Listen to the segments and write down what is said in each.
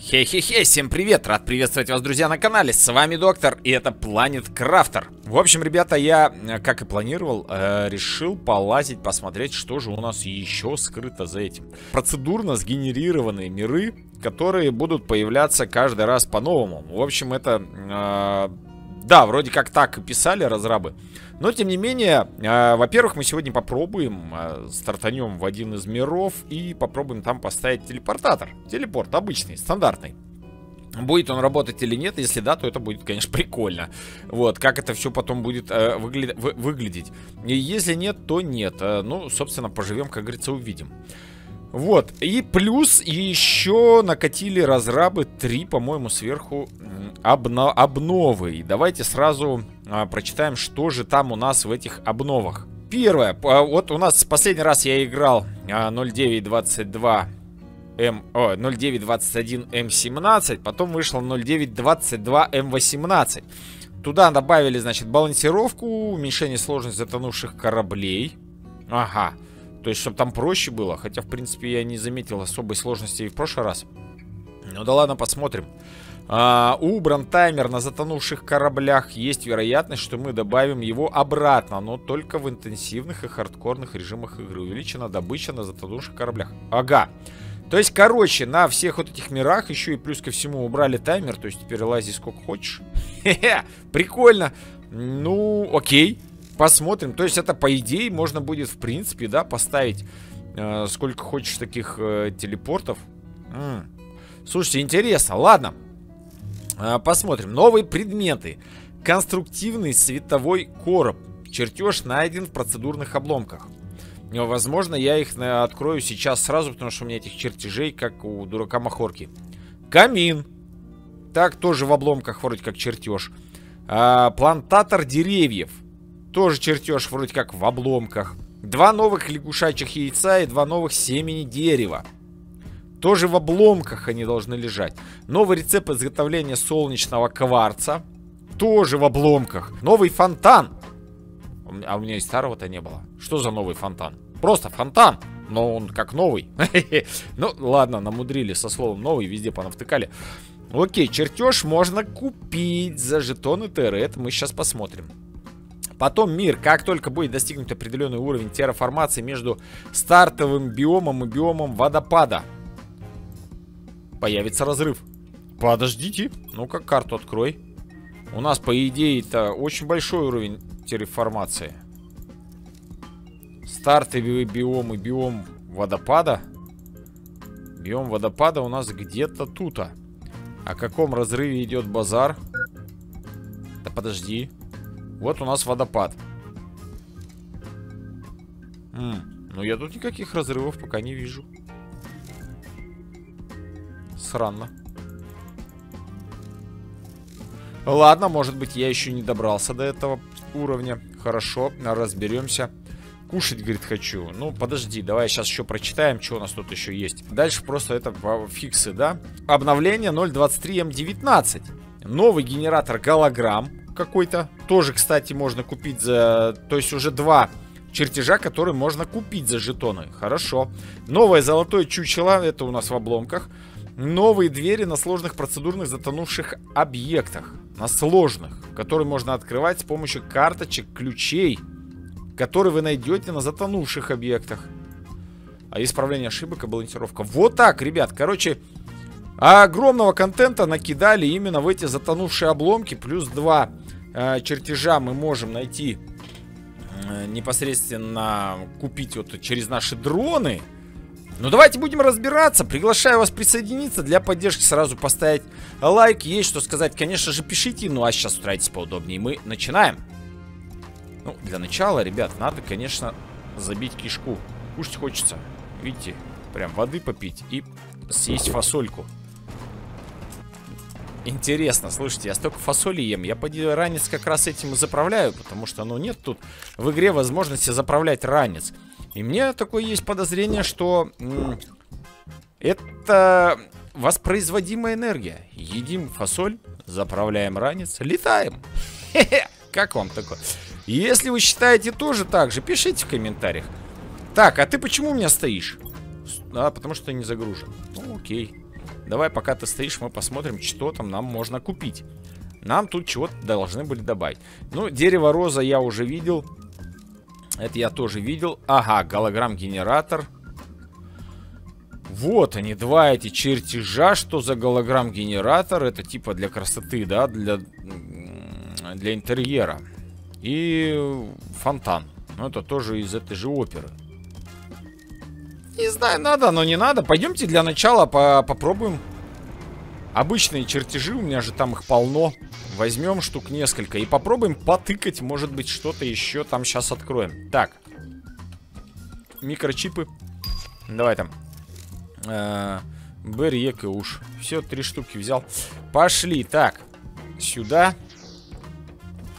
Хей-хей-хей, всем привет! Рад приветствовать вас, друзья, на канале. С вами Доктор, и это Planet Crafter. В общем, ребята, я, э, как и планировал, э, решил полазить, посмотреть, что же у нас еще скрыто за этим. Процедурно сгенерированные миры, которые будут появляться каждый раз по-новому. В общем, это... Э, да, вроде как так и писали разрабы. Но, тем не менее, э, во-первых, мы сегодня попробуем, э, стартанем в один из миров и попробуем там поставить телепортатор. Телепорт обычный, стандартный. Будет он работать или нет, если да, то это будет, конечно, прикольно. Вот, как это все потом будет э, выгля вы выглядеть. И если нет, то нет. Э, ну, собственно, поживем, как говорится, увидим. Вот, и плюс еще накатили разрабы три, по-моему, сверху обно обновы. И давайте сразу а, прочитаем, что же там у нас в этих обновах. Первое, вот у нас последний раз я играл а, 0922 М, о, 0921 М17, потом вышел 0922 М18. Туда добавили, значит, балансировку, уменьшение сложности затонувших кораблей. Ага. То есть, чтобы там проще было. Хотя, в принципе, я не заметил особой сложности и в прошлый раз. Ну да ладно, посмотрим. А, убран таймер на затонувших кораблях. Есть вероятность, что мы добавим его обратно, но только в интенсивных и хардкорных режимах игры. Увеличена добыча на затонувших кораблях. Ага. То есть, короче, на всех вот этих мирах еще и плюс ко всему убрали таймер. То есть, теперь лази сколько хочешь. Хе-хе, прикольно. Ну, окей. Посмотрим. То есть, это, по идее, можно будет, в принципе, да, поставить э, сколько хочешь таких э, телепортов. М -м. Слушайте, интересно. Ладно. А, посмотрим. Новые предметы. Конструктивный световой короб. Чертеж найден в процедурных обломках. Возможно, я их открою сейчас сразу, потому что у меня этих чертежей, как у дурака Махорки. Камин. Так, тоже в обломках, вроде как чертеж. А, плантатор деревьев. Тоже чертеж, вроде как в обломках. Два новых лягушачьих яйца и два новых семени дерева. Тоже в обломках они должны лежать. Новый рецепт изготовления солнечного кварца. Тоже в обломках. Новый фонтан. А у меня и старого-то не было. Что за новый фонтан? Просто фонтан. Но он как новый. Ну, ладно, намудрили со словом новый, везде понавтыкали. Окей, чертеж можно купить за жетоны ТР. Это мы сейчас посмотрим. Потом мир, как только будет достигнут определенный уровень терраформации между стартовым биомом и биомом водопада появится разрыв. Подождите. Ну-ка, карту открой. У нас, по идее, это очень большой уровень терраформации. Стартовый биом и биом водопада. Биом водопада у нас где-то тут. -а. О каком разрыве идет базар? Да подожди. Вот у нас водопад. М ну я тут никаких разрывов пока не вижу. Сранно. Ладно, может быть, я еще не добрался до этого уровня. Хорошо, разберемся. Кушать, говорит, хочу. Ну, подожди, давай сейчас еще прочитаем, что у нас тут еще есть. Дальше просто это фиксы, да? Обновление 0.23М19. Новый генератор голограмм какой-то. Тоже, кстати, можно купить за... То есть уже два чертежа, которые можно купить за жетоны. Хорошо. Новое золотое чучело. Это у нас в обломках. Новые двери на сложных процедурных затонувших объектах. На сложных. Которые можно открывать с помощью карточек, ключей. Которые вы найдете на затонувших объектах. А исправление ошибок и балансировка. Вот так, ребят. Короче, огромного контента накидали именно в эти затонувшие обломки. Плюс два э, чертежа мы можем найти э, непосредственно купить вот через наши дроны. Ну давайте будем разбираться. Приглашаю вас присоединиться. Для поддержки сразу поставить лайк. Есть что сказать, конечно же, пишите. Ну а сейчас устраивайтесь поудобнее. Мы начинаем. Ну, для начала, ребят, надо, конечно, забить кишку. Кушать хочется. Видите, прям воды попить и съесть фасольку. Интересно, слушайте, я столько фасоли ем. Я поди ранец как раз этим и заправляю, потому что, ну, нет тут в игре возможности заправлять ранец. И мне такое есть подозрение, что это воспроизводимая энергия. Едим фасоль, заправляем ранец, летаем. Как вам такое? Если вы считаете тоже так же, пишите в комментариях. Так, а ты почему у меня стоишь? А, потому что не загружен. Ну, окей. Давай, пока ты стоишь, мы посмотрим, что там нам можно купить. Нам тут чего-то должны были добавить. Ну, дерево роза я уже видел. Это я тоже видел. Ага, голограмм-генератор. Вот они, два эти чертежа. Что за голограмм-генератор? Это типа для красоты, да? Для, для интерьера. И фонтан. Ну, это тоже из этой же оперы. Не знаю, надо, но не надо. Пойдемте для начала по попробуем. Обычные чертежи, у меня же там их полно. Возьмем штук несколько и попробуем потыкать, может быть, что-то еще там сейчас откроем. Так. Микрочипы. Давай там. Э и уж. Все, три штуки взял. Пошли. Так. Сюда.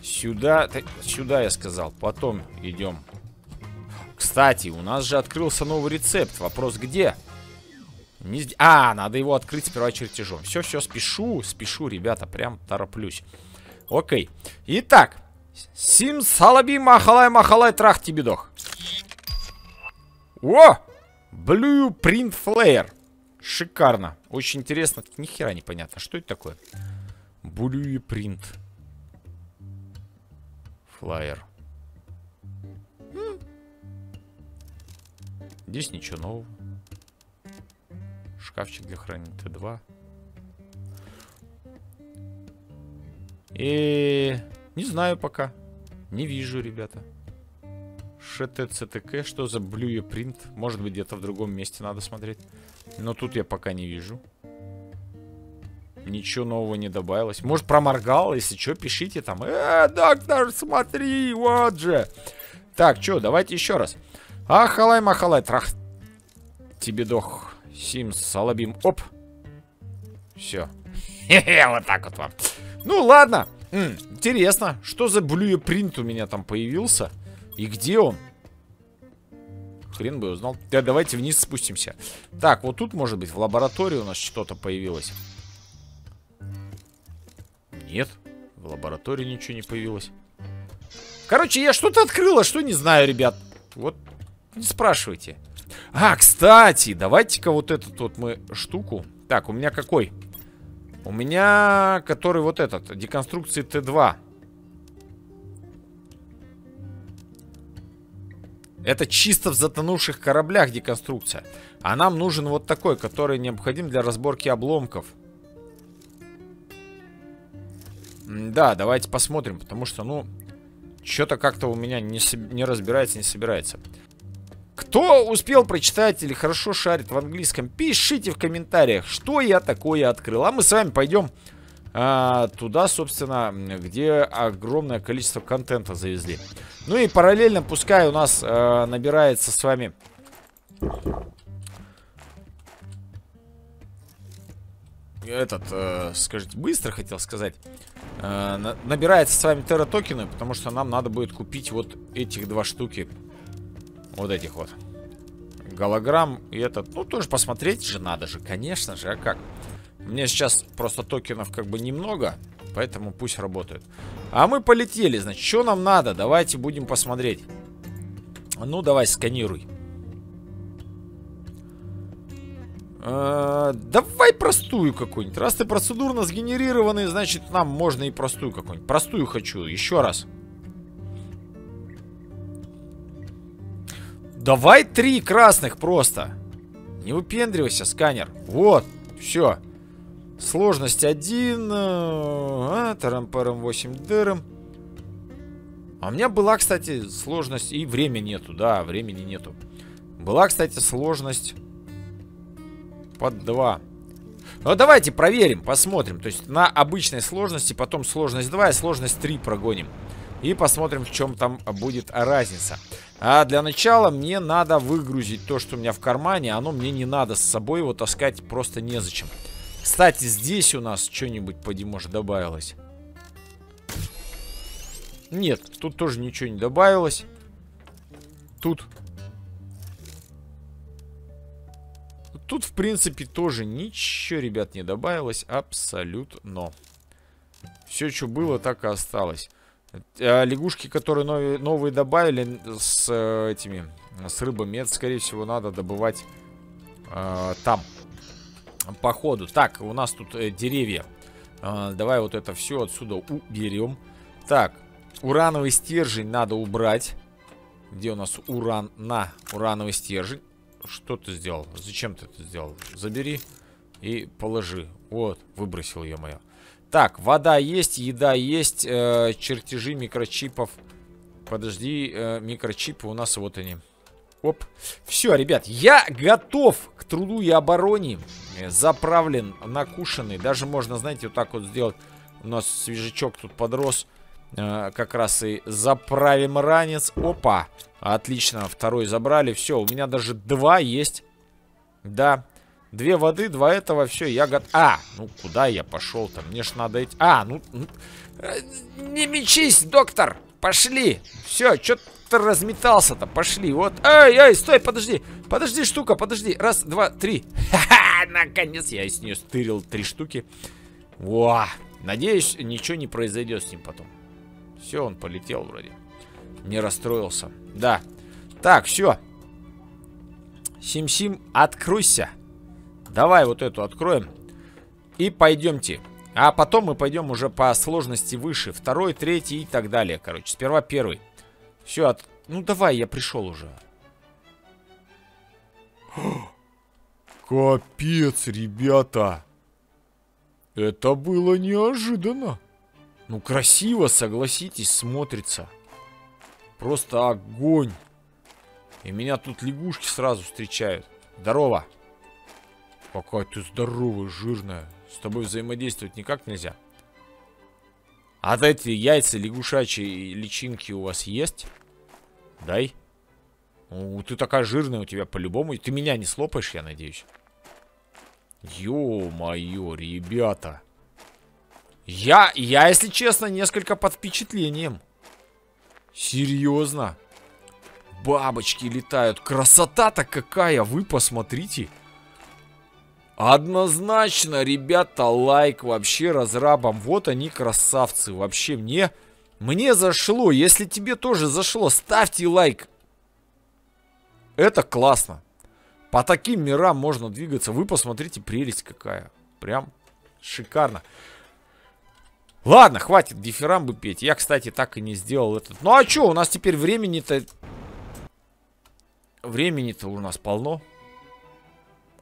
Сюда. Сюда, я сказал. Потом идем. Кстати, у нас же открылся новый рецепт. Вопрос где? Не... А, надо его открыть сперва чертежом. Все, все, спешу, спешу, ребята, прям тороплюсь. Окей. Итак. Сим салаби махалай махалай трах тибидох. О! Blueprint Flare. Шикарно. Очень интересно. Ни хера непонятно. Что это такое? Blueprint. Flyer. Здесь ничего нового. Шкафчик для хранения Т2. И не знаю пока. Не вижу, ребята. ШТЦТК, что за блюе принт? Может быть, где-то в другом месте надо смотреть. Но тут я пока не вижу. Ничего нового не добавилось. Может, проморгал? Если что, пишите там. Э, доктор, смотри, вот же. Так, что, давайте еще раз. Ахалай, махалай, трах. Тебе дох. Сим, салабим. Оп. Все. Вот так вот вам. Ну, ладно. М -м, интересно, что за блюепринт у меня там появился? И где он? Хрен бы узнал. Да, давайте вниз спустимся. Так, вот тут, может быть, в лаборатории у нас что-то появилось. Нет, в лаборатории ничего не появилось. Короче, я что-то открыла, что не знаю, ребят. Вот, не спрашивайте. А, кстати, давайте-ка вот эту вот мы штуку. Так, у меня какой? У меня, который вот этот, деконструкции Т2. Это чисто в затонувших кораблях деконструкция. А нам нужен вот такой, который необходим для разборки обломков. Да, давайте посмотрим, потому что, ну, что-то как-то у меня не, не разбирается, не собирается. Кто успел прочитать или хорошо шарит в английском, пишите в комментариях, что я такое открыл. А мы с вами пойдем а, туда, собственно, где огромное количество контента завезли. Ну и параллельно, пускай у нас а, набирается с вами... Этот, э, скажите, быстро хотел сказать. Э, на, набирается с вами терра токены, потому что нам надо будет купить вот этих два штуки вот этих вот. Голограмм и этот. Ну, тоже посмотреть же надо же, конечно же. А как? Мне сейчас просто токенов как бы немного, поэтому пусть работают. А мы полетели, значит, что нам надо? Давайте будем посмотреть. Ну, давай, сканируй. А, давай простую какую-нибудь. Раз ты процедурно сгенерированный, значит, нам можно и простую какую-нибудь. Простую хочу. Еще раз. Давай три красных просто. Не выпендривайся, сканер. Вот, все. Сложность 1. А, тарам-парам 8 дыром. А у меня была, кстати, сложность... И времени нету, да, времени нету. Была, кстати, сложность под 2. Ну, давайте проверим, посмотрим. То есть на обычной сложности, потом сложность 2 и сложность 3 прогоним. И посмотрим, в чем там будет разница. А для начала мне надо выгрузить то, что у меня в кармане. Оно мне не надо с собой его таскать просто незачем. Кстати, здесь у нас что-нибудь, поди, может, добавилось. Нет, тут тоже ничего не добавилось. Тут... Тут, в принципе, тоже ничего, ребят, не добавилось. Абсолютно. Все, что было, так и осталось. А лягушки, которые новые, новые добавили с э, этими, с рыбами, это, скорее всего, надо добывать э, там, по ходу. Так, у нас тут э, деревья. Э, давай вот это все отсюда уберем. Так, урановый стержень надо убрать. Где у нас уран? На, урановый стержень. Что ты сделал? Зачем ты это сделал? Забери и положи. Вот, выбросил ее мое. Так, вода есть, еда есть, э, чертежи микрочипов. Подожди, э, микрочипы у нас вот они. Оп. Все, ребят, я готов к труду и обороне. Э, заправлен, накушенный. Даже можно, знаете, вот так вот сделать. У нас свежачок тут подрос. Э, как раз и заправим ранец. Опа. Отлично, второй забрали. Все, у меня даже два есть. Да. Две воды, два этого, все, я готов. А, ну куда я пошел-то? Мне ж надо идти. А, ну... Э, не мечись, доктор! Пошли! Все, что ты разметался-то? Пошли, вот. Эй, эй, стой, подожди! Подожди, штука, подожди. Раз, два, три. Ха-ха, наконец я из нее стырил три штуки. Во! Надеюсь, ничего не произойдет с ним потом. Все, он полетел вроде. Не расстроился. Да. Так, все. Сим-Сим, откройся. Давай вот эту откроем. И пойдемте. А потом мы пойдем уже по сложности выше. Второй, третий и так далее, короче. Сперва первый. Все, от... ну давай, я пришел уже. Капец, ребята. Это было неожиданно. Ну, красиво, согласитесь, смотрится. Просто огонь. И меня тут лягушки сразу встречают. Здорово. Какая ты здоровая, жирная. С тобой взаимодействовать никак нельзя. А эти яйца лягушачьи личинки у вас есть? Дай. Ну, ты такая жирная у тебя по-любому. Ты меня не слопаешь, я надеюсь. Ё-моё, ребята. Я, я, если честно, несколько под впечатлением. Серьезно. Бабочки летают. Красота-то какая, вы посмотрите. Однозначно, ребята, лайк вообще разрабам. Вот они красавцы. Вообще мне, мне зашло. Если тебе тоже зашло, ставьте лайк. Это классно. По таким мирам можно двигаться. Вы посмотрите, прелесть какая. Прям шикарно. Ладно, хватит дифирамбы петь. Я, кстати, так и не сделал этот. Ну а что, у нас теперь времени-то... Времени-то у нас полно.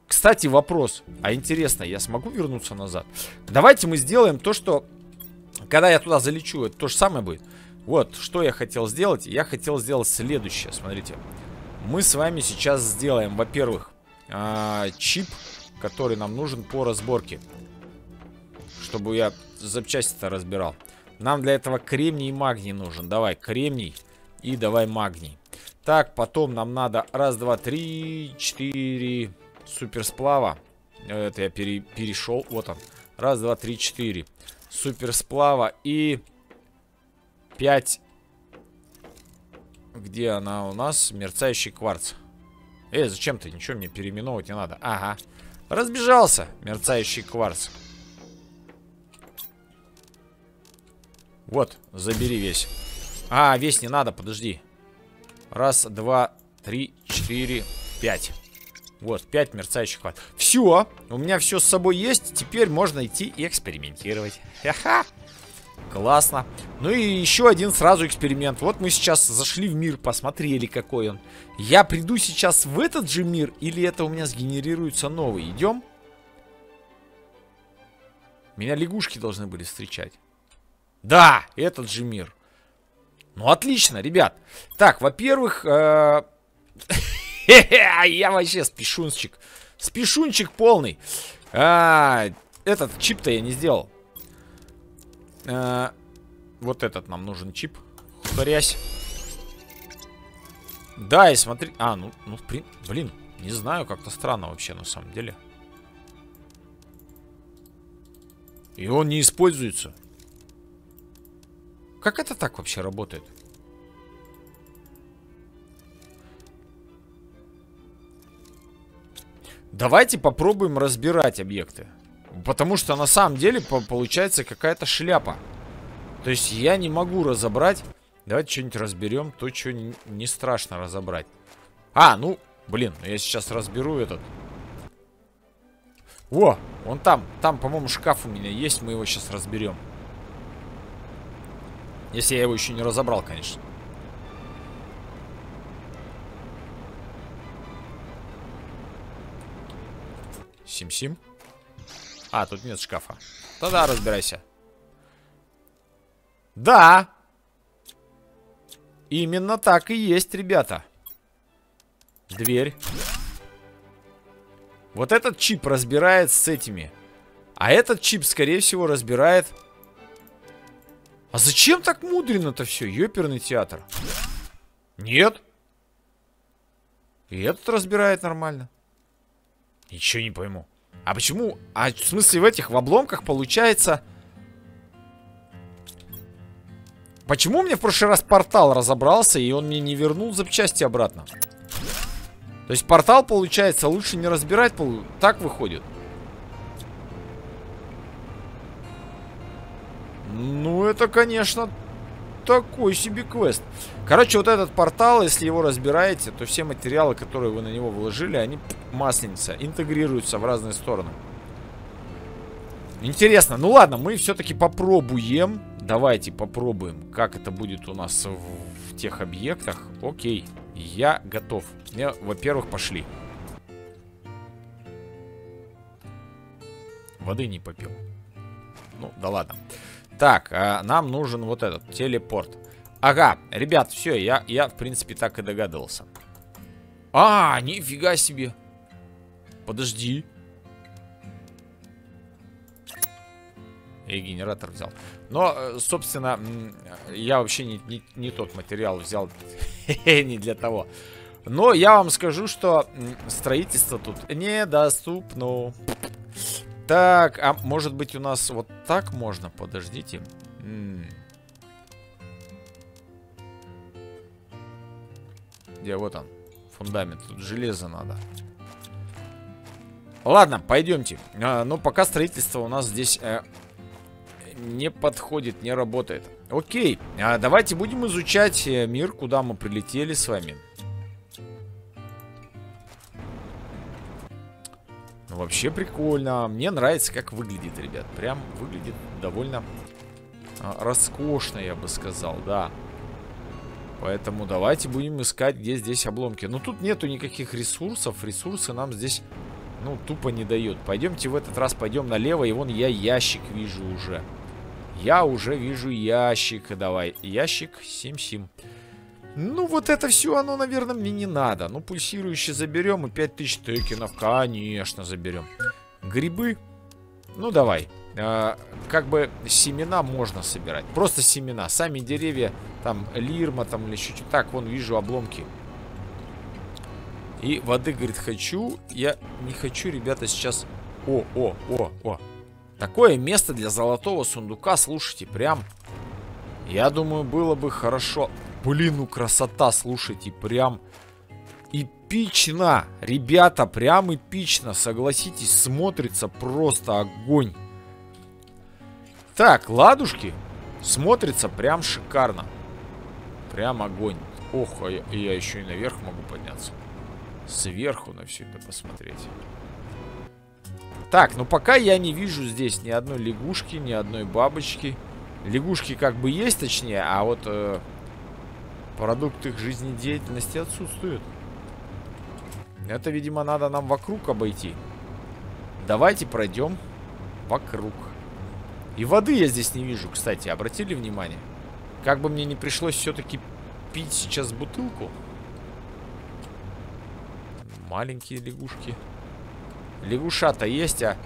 Кстати, вопрос. А интересно, я смогу вернуться назад? Давайте мы сделаем то, что... Когда я туда залечу, это то же самое будет. Вот, что я хотел сделать. Я хотел сделать следующее, смотрите. Мы с вами сейчас сделаем, во-первых, э чип, который нам нужен по разборке. Чтобы я запчасти-то разбирал. Нам для этого кремний и магний нужен. Давай, кремний и давай магний. Так, потом нам надо раз, два, три, четыре суперсплава. Это я пере, перешел. Вот он. Раз, два, три, четыре. Суперсплава и пять. Где она у нас? Мерцающий кварц. Эй, зачем ты? Ничего мне переименовывать не надо. Ага. Разбежался. Мерцающий кварц. Вот, забери весь. А, весь не надо, подожди. Раз, два, три, четыре, пять. Вот, 5 мерцающих ватт. Все, у меня все с собой есть. Теперь можно идти и экспериментировать. Ха-ха. Классно. Ну и еще один сразу эксперимент. Вот мы сейчас зашли в мир, посмотрели, какой он. Я приду сейчас в этот же мир, или это у меня сгенерируется новый? Идем? Меня лягушки должны были встречать. Да, этот же мир. Ну, отлично, ребят. Так, во-первых... Э Я вообще спешунчик. Спешунчик полный. А, этот чип-то я не сделал. А, вот этот нам нужен чип. Хрясь. Да, и смотри... А, ну, ну. Блин, не знаю, как-то странно вообще, на самом деле. И он не используется. Как это так вообще работает? Давайте попробуем разбирать объекты. Потому что на самом деле получается какая-то шляпа. То есть я не могу разобрать. Давайте что-нибудь разберем. То, что не страшно разобрать. А, ну, блин, я сейчас разберу этот. О, он там. Там, по-моему, шкаф у меня есть. Мы его сейчас разберем. Если я его еще не разобрал, конечно. Сим-сим. А, тут нет шкафа. Тогда разбирайся. Да. Именно так и есть, ребята. Дверь. Вот этот чип разбирает с этими. А этот чип, скорее всего, разбирает... А зачем так мудрено-то все? Ёперный театр. Нет. И этот разбирает нормально. Ничего не пойму. А почему? А в смысле в этих в обломках получается... Почему мне в прошлый раз портал разобрался, и он мне не вернул запчасти обратно? То есть портал, получается, лучше не разбирать, так выходит. Ну, это, конечно, такой себе квест. Короче, вот этот портал, если его разбираете, то все материалы, которые вы на него вложили, они масленица, интегрируются в разные стороны. Интересно. Ну ладно, мы все-таки попробуем. Давайте попробуем, как это будет у нас в, в тех объектах. Окей, я готов. Я, во-первых, пошли. Воды не попил. Ну, да ладно. Так, а нам нужен вот этот, телепорт. Ага, ребят, все, я, я, в принципе, так и догадывался. А, нифига себе. Подожди. И генератор взял. Но, э, собственно, я вообще не, не, не тот материал взял. не для того. Но я вам скажу, что строительство тут недоступно. Так, а может быть у нас вот так можно? Подождите. М. Где вот он? Фундамент. Тут железо надо. Ладно, пойдемте. А, ну, пока строительство у нас здесь э, не подходит, не работает. Окей, а давайте будем изучать э, мир, куда мы прилетели с вами. Вообще прикольно. Мне нравится, как выглядит, ребят. Прям выглядит довольно а, роскошно, я бы сказал, да. Поэтому давайте будем искать, где здесь обломки. Но тут нету никаких ресурсов. Ресурсы нам здесь, ну, тупо не дают. Пойдемте в этот раз пойдем налево. И вон я ящик вижу уже. Я уже вижу ящик. Давай, ящик, сим-сим. Ну, вот это все, оно, наверное, мне не надо. Ну, пульсирующий заберем и 5000 токенов, конечно, заберем. Грибы? Ну, давай. А, как бы семена можно собирать. Просто семена. Сами деревья, там, лирма, там, или что-то. Так, вон, вижу обломки. И воды, говорит, хочу. Я не хочу, ребята, сейчас... О, о, о, о. Такое место для золотого сундука, слушайте, прям... Я думаю, было бы хорошо Блин, ну красота, слушайте, прям эпично. Ребята, прям эпично, согласитесь, смотрится просто огонь. Так, ладушки. Смотрится прям шикарно. Прям огонь. Ох, а я, я еще и наверх могу подняться. Сверху на все это посмотреть. Так, ну пока я не вижу здесь ни одной лягушки, ни одной бабочки. Лягушки как бы есть, точнее, а вот... Э, Продукт их жизнедеятельности отсутствует. Это, видимо, надо нам вокруг обойти. Давайте пройдем вокруг. И воды я здесь не вижу, кстати. Обратили внимание? Как бы мне не пришлось все-таки пить сейчас бутылку. Маленькие лягушки. Лягуша-то есть, а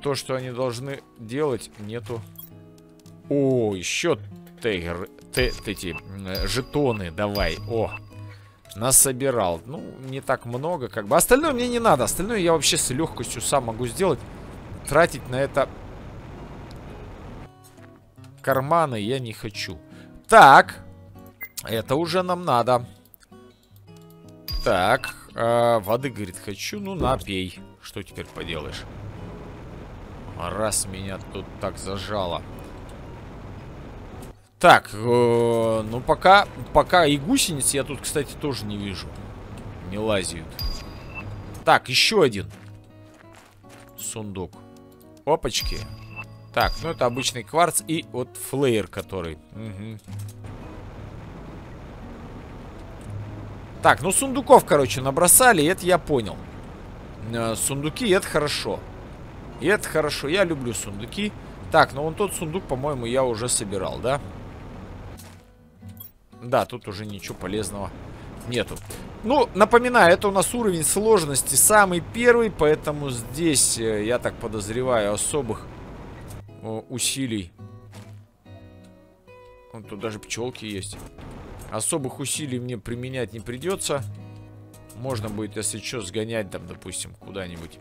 то, что они должны делать, нету. О, еще тейгер, эти жетоны давай. О, насобирал. Ну, не так много, как бы. Остальное мне не надо. Остальное я вообще с легкостью сам могу сделать. Тратить на это карманы я не хочу. Так. Это уже нам надо. Так. Э, воды, говорит, хочу. Ну, напей. Что теперь поделаешь? Раз меня тут так зажало. Так, э, ну пока, пока и гусениц я тут, кстати, тоже не вижу. Не лазят. Так, еще один. сундук. Опачки. Так, ну это обычный кварц и вот флеер, который. Угу. Так, ну сундуков, короче, набросали, это я понял. Э, сундуки, это хорошо. И это хорошо, я люблю сундуки. Так, ну вон тот сундук, по-моему, я уже собирал, да? Да, тут уже ничего полезного нету. Ну, напоминаю, это у нас уровень сложности самый первый, поэтому здесь, э, я так подозреваю, особых усилий. Вон тут даже пчелки есть. Особых усилий мне применять не придется. Можно будет, если что, сгонять там, допустим, куда-нибудь.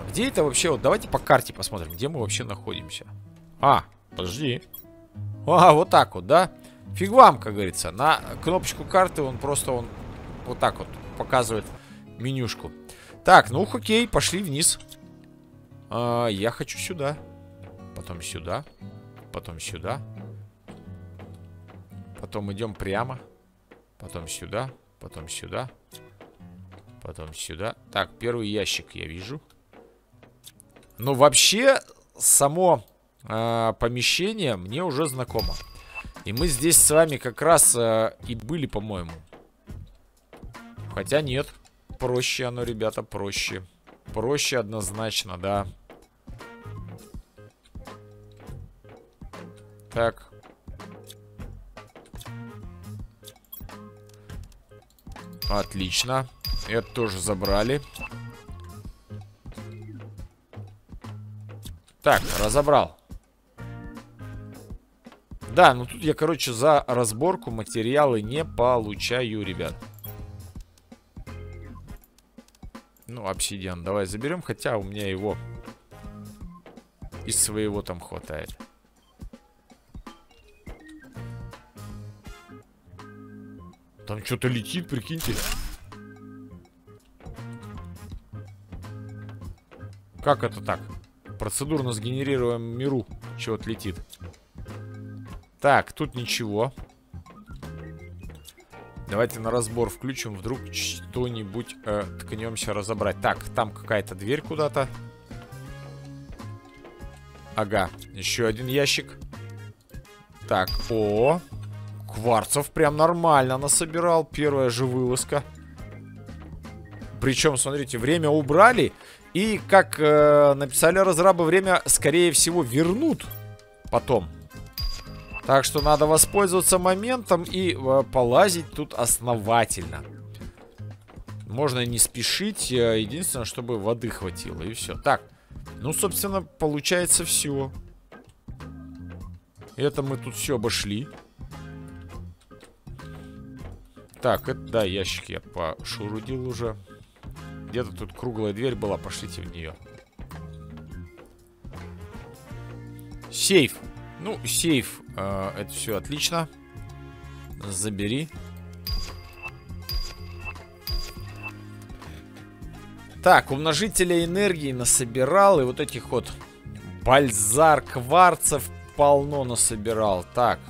А где это вообще? Вот давайте по карте посмотрим, где мы вообще находимся. А, подожди. А, вот так вот, да? Фиг вам, как говорится. На кнопочку карты он просто он вот так вот показывает менюшку. Так, ну окей, пошли вниз. А, я хочу сюда. Потом сюда. Потом сюда. Потом идем прямо. Потом сюда. Потом сюда. Потом сюда. Так, первый ящик я вижу. Ну, вообще, само э, помещение мне уже знакомо. И мы здесь с вами как раз э, и были, по-моему. Хотя нет. Проще оно, ребята, проще. Проще однозначно, да. Так. Отлично. Это тоже забрали. Так, разобрал. Да, ну тут я, короче, за разборку материалы не получаю, ребят. Ну, обсидиан давай заберем, хотя у меня его из своего там хватает. Там что-то летит, прикиньте. Как это так? Процедурно сгенерируем миру. Чего-то летит. Так, тут ничего. Давайте на разбор включим. Вдруг что-нибудь э, ткнемся разобрать. Так, там какая-то дверь куда-то. Ага, еще один ящик. Так, о, Кварцев прям нормально насобирал. Первая же вылазка. Причем, смотрите, время убрали. И, как э, написали разрабы, время, скорее всего, вернут потом. Так что надо воспользоваться моментом и э, полазить тут основательно. Можно не спешить. Э, единственное, чтобы воды хватило. И все. Так. Ну, собственно, получается все. Это мы тут все обошли. Так, это, да, ящик я пошурудил уже. Где-то тут круглая дверь была, пошлите в нее. Сейф. Ну, сейф, э, это все отлично. Забери. Так, умножителя энергии насобирал. И вот этих вот бальзар кварцев полно насобирал. Так,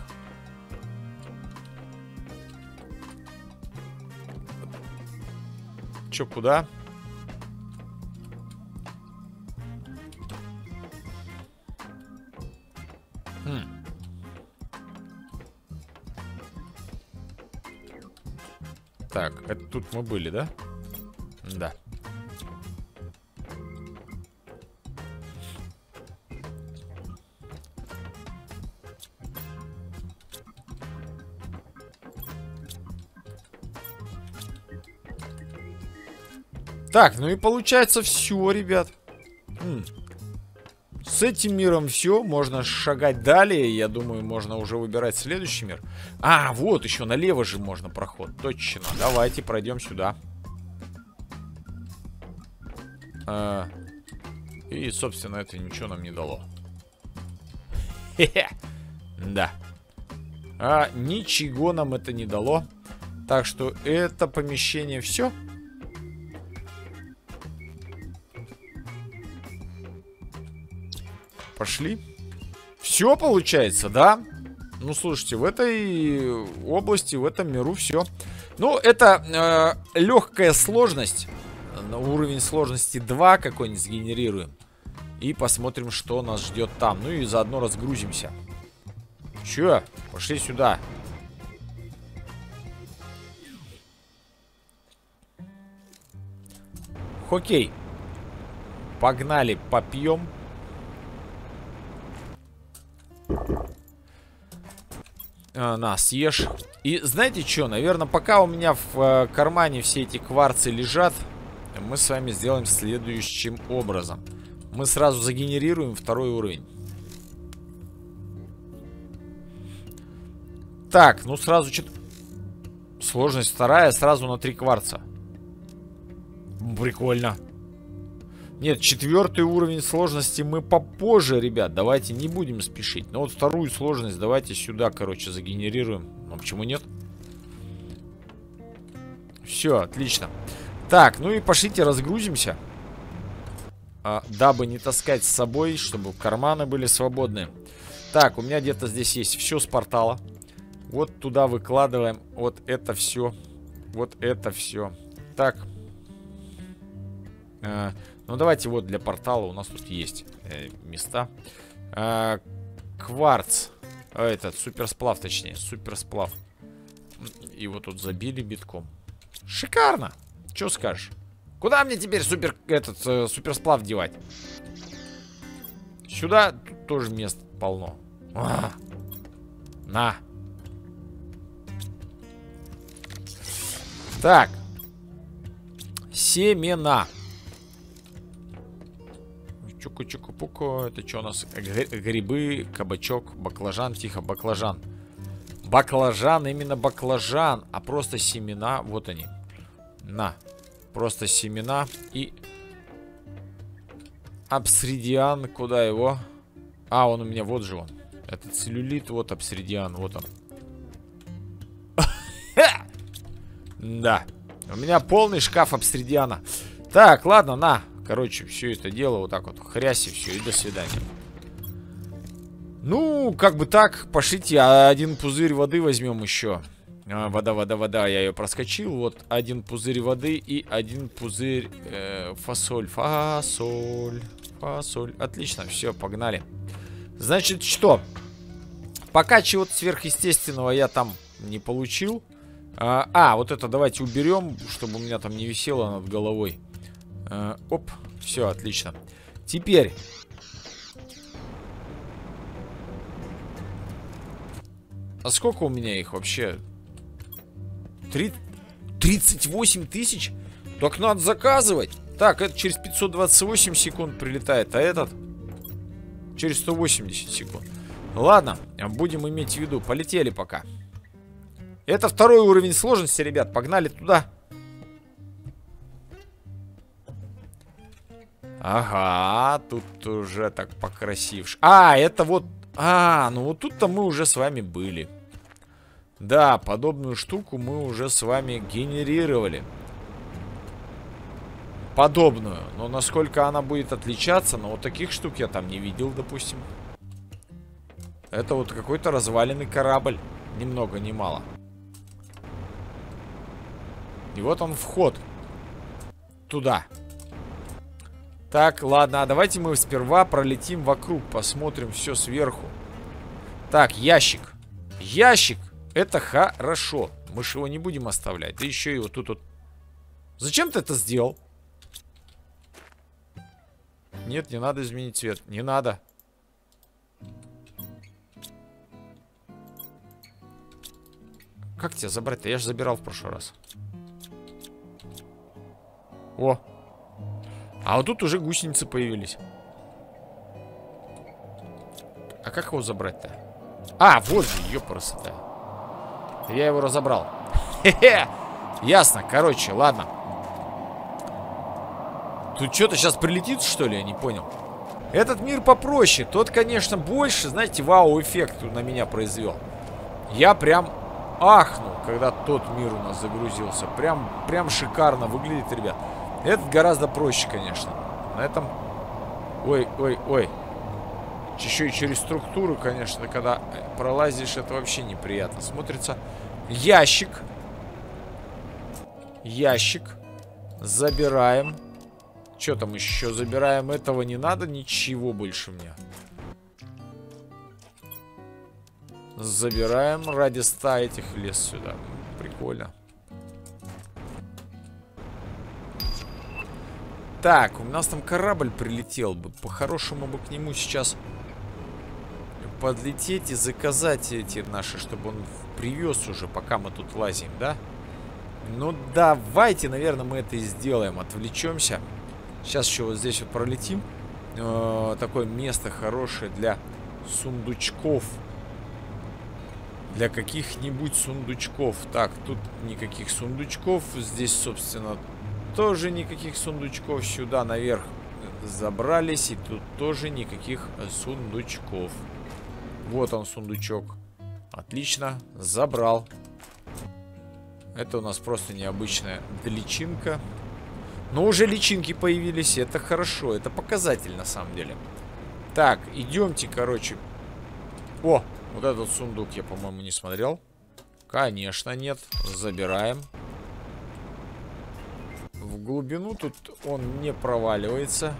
Чё, куда? Хм. Так, это тут мы были, да? Да. Так, ну и получается все, ребят. С этим миром все, можно шагать далее. Я думаю, можно уже выбирать следующий мир. А, вот, еще налево же можно проход. Точно. Давайте пройдем сюда. А, и, собственно, это ничего нам не дало. Хе-хе. Да. А, ничего нам это не дало. Так что это помещение все. Пошли. Все получается, да? Ну, слушайте, в этой области, в этом миру все. Ну, это э, легкая сложность. на уровень сложности 2 какой-нибудь сгенерируем. И посмотрим, что нас ждет там. Ну и заодно разгрузимся. Че? Пошли сюда. Хоккей. Погнали, попьем. А, на, съешь. И знаете что, наверное, пока у меня в э, кармане все эти кварцы лежат, мы с вами сделаем следующим образом. Мы сразу загенерируем второй уровень. Так, ну сразу что-то... Сложность вторая, сразу на три кварца. Прикольно. Нет, четвертый уровень сложности мы попозже, ребят. Давайте не будем спешить. Но вот вторую сложность давайте сюда, короче, загенерируем. Ну, почему нет? Все, отлично. Так, ну и пошлите разгрузимся. А, дабы не таскать с собой, чтобы карманы были свободны. Так, у меня где-то здесь есть все с портала. Вот туда выкладываем вот это все. Вот это все. Так. А, ну, давайте вот для портала у нас тут есть э, места. А, кварц. А, этот, суперсплав, точнее. Суперсплав. И вот тут забили битком. Шикарно! Что скажешь? Куда мне теперь супер, этот, э, суперсплав девать? Сюда тут тоже мест полно. А, на. Так. Семена. Чуку-чуку-пуку. Это что у нас? Грибы, кабачок, баклажан. Тихо, баклажан. Баклажан, именно баклажан. А просто семена. Вот они. На. Просто семена и... Обсредиан. Куда его? А, он у меня вот же он. Это целлюлит. Вот обсредиан. Вот он. Да. У меня полный шкаф обсредиана. Так, ладно, на. Короче, все это дело вот так вот. Хряси, все, и до свидания. Ну, как бы так, пошлите, а один пузырь воды возьмем еще. А, вода, вода, вода, я ее проскочил. Вот один пузырь воды и один пузырь э, фасоль. Фасоль, фасоль. Отлично, все, погнали. Значит, что? Пока чего-то сверхъестественного я там не получил. А, а, вот это давайте уберем, чтобы у меня там не висело над головой. А, оп, все, отлично. Теперь... А сколько у меня их вообще? Три... 38 тысяч? Так надо заказывать. Так, это через 528 секунд прилетает, а этот через 180 секунд. Ладно, будем иметь в виду. Полетели пока. Это второй уровень сложности, ребят. Погнали туда. Ага, тут уже так покрасивше. А, это вот... А, ну вот тут-то мы уже с вами были. Да, подобную штуку мы уже с вами генерировали. Подобную. Но насколько она будет отличаться, но вот таких штук я там не видел, допустим. Это вот какой-то разваленный корабль. Ни много, ни мало. И вот он вход. Туда. Так, ладно, а давайте мы сперва пролетим вокруг, посмотрим все сверху. Так, ящик. Ящик. Это хорошо. Мы же его не будем оставлять. Да еще его тут вот... Зачем ты это сделал? Нет, не надо изменить цвет. Не надо. Как тебя забрать-то? Я же забирал в прошлый раз. О. А вот тут уже гусеницы появились. А как его забрать-то? А, вот же, ёпарасота. Я его разобрал. Хе-хе. Ясно, короче, ладно. Тут что-то сейчас прилетит, что ли? Я не понял. Этот мир попроще. Тот, конечно, больше, знаете, вау-эффект на меня произвел. Я прям ахнул, когда тот мир у нас загрузился. Прям, прям шикарно выглядит, ребят. Этот гораздо проще, конечно. На этом... Ой, ой, ой. Еще и через структуру, конечно, когда пролазишь, это вообще неприятно. Смотрится ящик. Ящик. Забираем. Что там еще забираем? Этого не надо, ничего больше мне. Забираем ради ста этих лес сюда. Прикольно. Так, у нас там корабль прилетел бы. По-хорошему бы к нему сейчас подлететь и заказать эти наши, чтобы он привез уже, пока мы тут лазим, да? Ну, давайте, наверное, мы это и сделаем. Отвлечемся. Сейчас еще вот здесь вот пролетим. Э -э такое место хорошее для сундучков. Для каких-нибудь сундучков. Так, тут никаких сундучков. Здесь, собственно, тоже никаких сундучков. Сюда наверх забрались. И тут тоже никаких сундучков. Вот он, сундучок. Отлично. Забрал. Это у нас просто необычная личинка. Но уже личинки появились. Это хорошо. Это показатель на самом деле. Так, идемте, короче. О, вот этот сундук я, по-моему, не смотрел. Конечно, нет. Забираем. Глубину тут он не проваливается.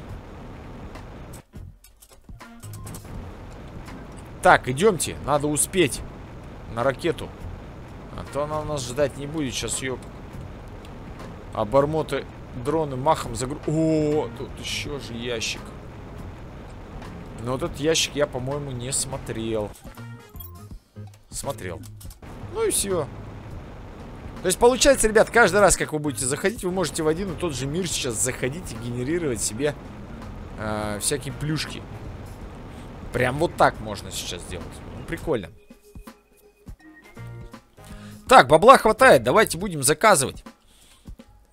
Так, идемте. Надо успеть на ракету. А то она нас ждать не будет. Сейчас ее обормоты дроны махом загру... О, тут еще же ящик. Но этот ящик я, по-моему, не смотрел. Смотрел. Ну и все. То есть, получается, ребят, каждый раз, как вы будете заходить, вы можете в один и тот же мир сейчас заходить и генерировать себе э, всякие плюшки. Прям вот так можно сейчас сделать. Ну, прикольно. Так, бабла хватает. Давайте будем заказывать.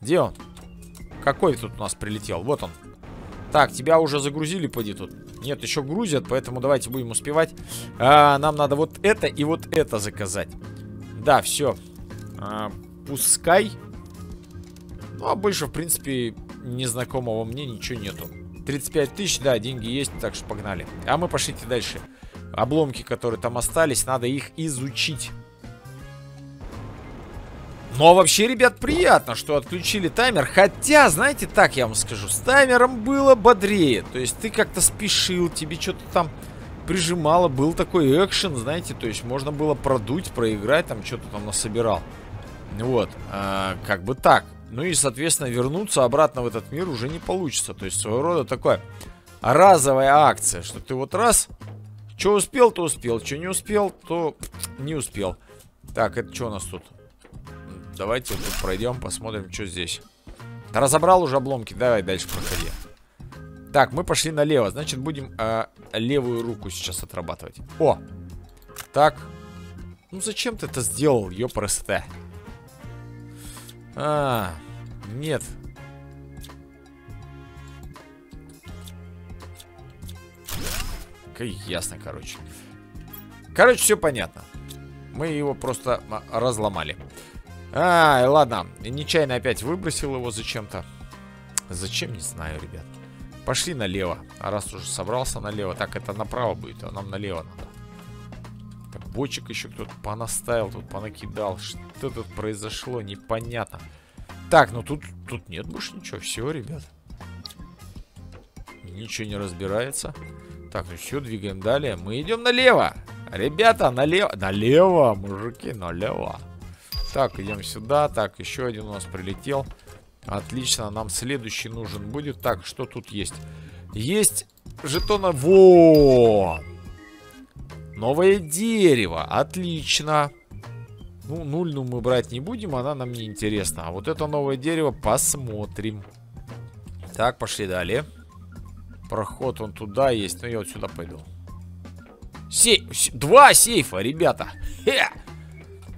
Где он? Какой тут у нас прилетел? Вот он. Так, тебя уже загрузили, поди тут. Нет, еще грузят, поэтому давайте будем успевать. А, нам надо вот это и вот это заказать. Да, все. А, пускай. Ну, а больше, в принципе, незнакомого мне ничего нету. 35 тысяч, да, деньги есть, так что погнали. А мы пошлите дальше. Обломки, которые там остались, надо их изучить. Но вообще, ребят, приятно, что отключили таймер. Хотя, знаете, так я вам скажу, с таймером было бодрее. То есть ты как-то спешил, тебе что-то там прижимало, был такой экшен, знаете, то есть можно было продуть, проиграть, там что-то там насобирал. Вот, а, как бы так. Ну и, соответственно, вернуться обратно в этот мир уже не получится. То есть своего рода такая разовая акция, что ты вот раз, что успел, то успел, что не успел, то не успел. Так, это что у нас тут? Давайте вот тут пройдем, посмотрим, что здесь. Разобрал уже обломки, давай дальше проходи. Так, мы пошли налево, значит будем э, левую руку сейчас отрабатывать. О! Так. Ну зачем ты это сделал, ёпросте? А, нет. Ясно, короче. Короче, все понятно. Мы его просто разломали. А, ладно. Нечаянно опять выбросил его зачем-то. Зачем, не знаю, ребят. Пошли налево. А раз уже собрался налево, так это направо будет, а нам налево надо. Бочек еще кто-то понаставил, тут понакидал. Что тут произошло, непонятно. Так, ну тут, тут нет больше ничего. Все, ребят. Ничего не разбирается. Так, ну все, двигаем далее. Мы идем налево. Ребята, налево. Налево, мужики, налево. Так, идем сюда. Так, еще один у нас прилетел. Отлично, нам следующий нужен будет. Так, что тут есть? Есть жетона... Во! Новое дерево. Отлично. Ну, нульну мы брать не будем, она нам не интересна. А вот это новое дерево посмотрим. Так, пошли далее. Проход он туда есть. Ну, я вот сюда пойду. Сейф. Два сейфа, ребята. Хе!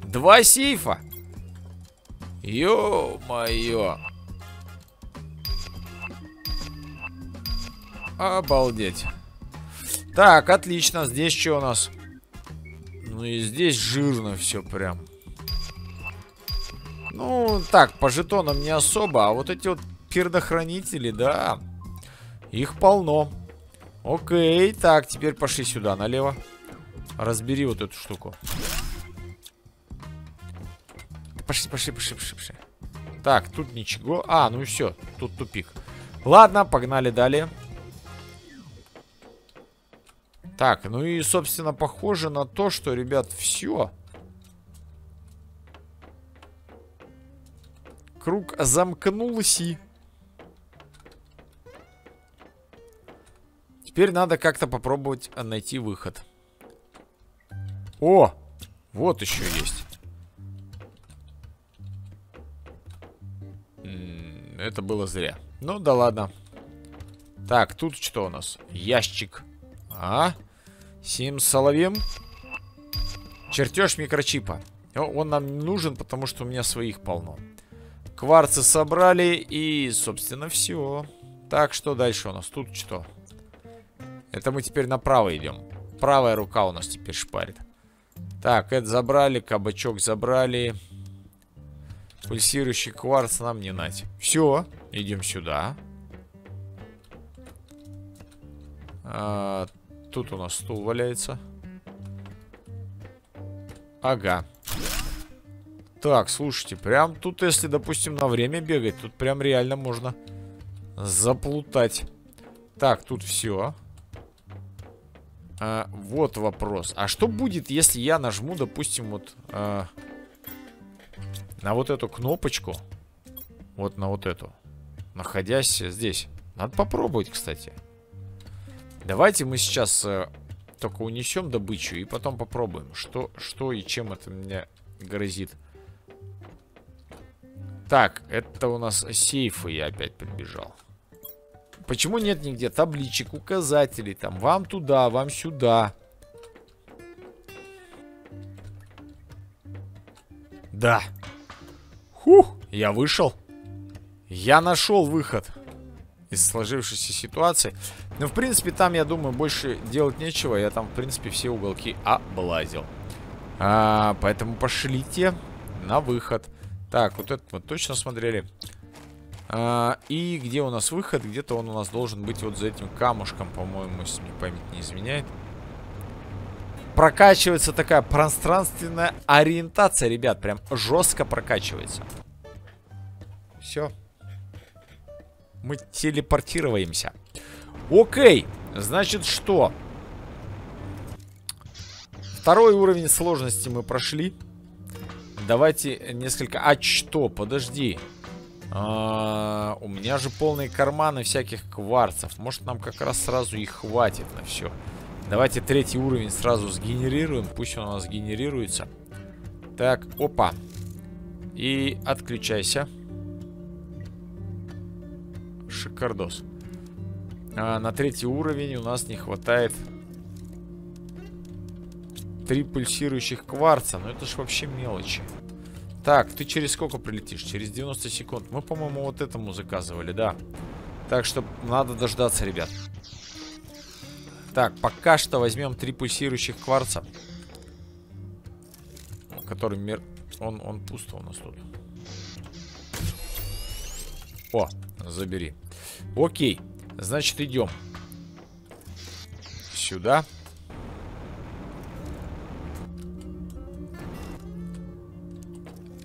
Два сейфа. Ё-моё. Обалдеть. Так, отлично. Здесь что у нас? Ну и здесь жирно все прям. Ну, так, по жетонам не особо. А вот эти вот пердохранители, да. Их полно. Окей, так, теперь пошли сюда, налево. Разбери вот эту штуку. Пошли, пошли, пошли, пошли, пошли. Так, тут ничего. А, ну все, тут тупик. Ладно, погнали далее. Так, ну и, собственно, похоже на то, что, ребят, все. Круг замкнулся. Теперь надо как-то попробовать найти выход. О! Вот еще есть. Это было зря. Ну да ладно. Так, тут что у нас? Ящик. А? Сим Соловим. Чертеж микрочипа. Он нам нужен, потому что у меня своих полно. Кварцы собрали и, собственно, все. Так, что дальше у нас? Тут что? Это мы теперь направо идем. Правая рука у нас теперь шпарит. Так, это забрали, кабачок забрали. Пульсирующий кварц нам не нать. Все, идем сюда. А, тут у нас стул валяется. Ага. Так, слушайте, прям тут, если, допустим, на время бегать, тут прям реально можно заплутать. Так, тут все. А, вот вопрос. А что будет, если я нажму, допустим, вот а, на вот эту кнопочку? Вот на вот эту. Находясь здесь. Надо попробовать, кстати. Давайте мы сейчас а, только унесем добычу и потом попробуем, что, что и чем это мне грозит. Так, это у нас сейфы я опять прибежал. Почему нет нигде табличек, указателей, там, вам туда, вам сюда? Да. Хух, я вышел. Я нашел выход из сложившейся ситуации. Но, в принципе, там, я думаю, больше делать нечего. Я там, в принципе, все уголки облазил. А, поэтому пошлите на выход. Так, вот это мы точно смотрели. А, и где у нас выход? Где-то он у нас должен быть вот за этим камушком, по-моему, если мне память не изменяет. Прокачивается такая пространственная ориентация, ребят. Прям жестко прокачивается. Все. Мы телепортируемся. Окей. Значит, что? Второй уровень сложности мы прошли. Давайте несколько... А что? Подожди. А, у меня же полные карманы всяких кварцев. Может, нам как раз сразу их хватит на все. Давайте третий уровень сразу сгенерируем. Пусть он у нас генерируется. Так, опа. И отключайся. Шикардос. А, на третий уровень у нас не хватает три пульсирующих кварца. Но это ж вообще мелочи. Так, ты через сколько прилетишь? Через 90 секунд. Мы, по-моему, вот этому заказывали, да. Так что надо дождаться, ребят. Так, пока что возьмем три пульсирующих кварца. Который мир... Он, он пусто у нас тут. О, забери. Окей, значит идем. Сюда.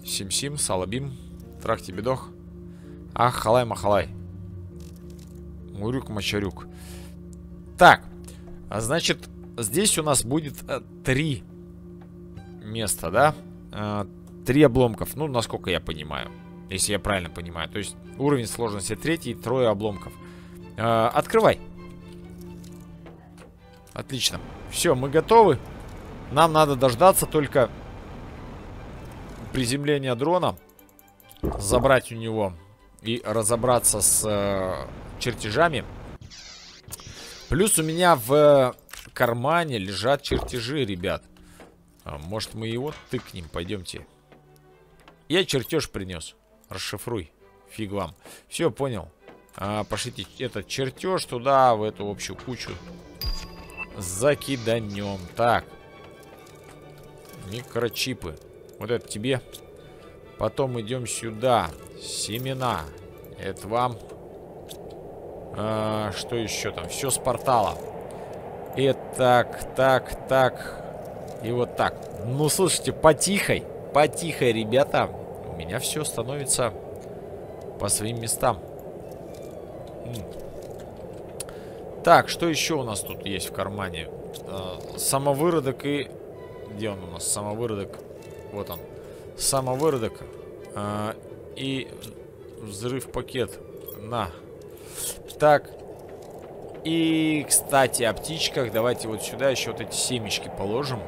Сим-сим, салабим, трахти-бедох. Ах, халай-махалай. Мурюк-мачарюк. Так, а значит, здесь у нас будет э, три места, да? Э, три обломков, ну, насколько я понимаю. Если я правильно понимаю. То есть уровень сложности третий, трое обломков. Э, открывай. Отлично. Все, мы готовы. Нам надо дождаться только приземления дрона, забрать у него и разобраться с э, чертежами. Плюс у меня в кармане лежат чертежи, ребят. А, может, мы его тыкнем? Пойдемте. Я чертеж принес. Расшифруй. Фиг вам. Все, понял. А, пошлите этот чертеж туда, в эту общую кучу. Закиданем. Так. Микрочипы. Вот это тебе. Потом идем сюда. Семена. Это вам. А, что еще там? Все с портала. И так, так, так. И вот так. Ну, слушайте, потихой. Потихой, ребята. Меня все становится по своим местам. Так, что еще у нас тут есть в кармане? Э, самовыродок и... Где он у нас? Самовыродок. Вот он. Самовыродок. Э, и взрыв пакет. На. Так. И, кстати, о птичках. Давайте вот сюда еще вот эти семечки положим.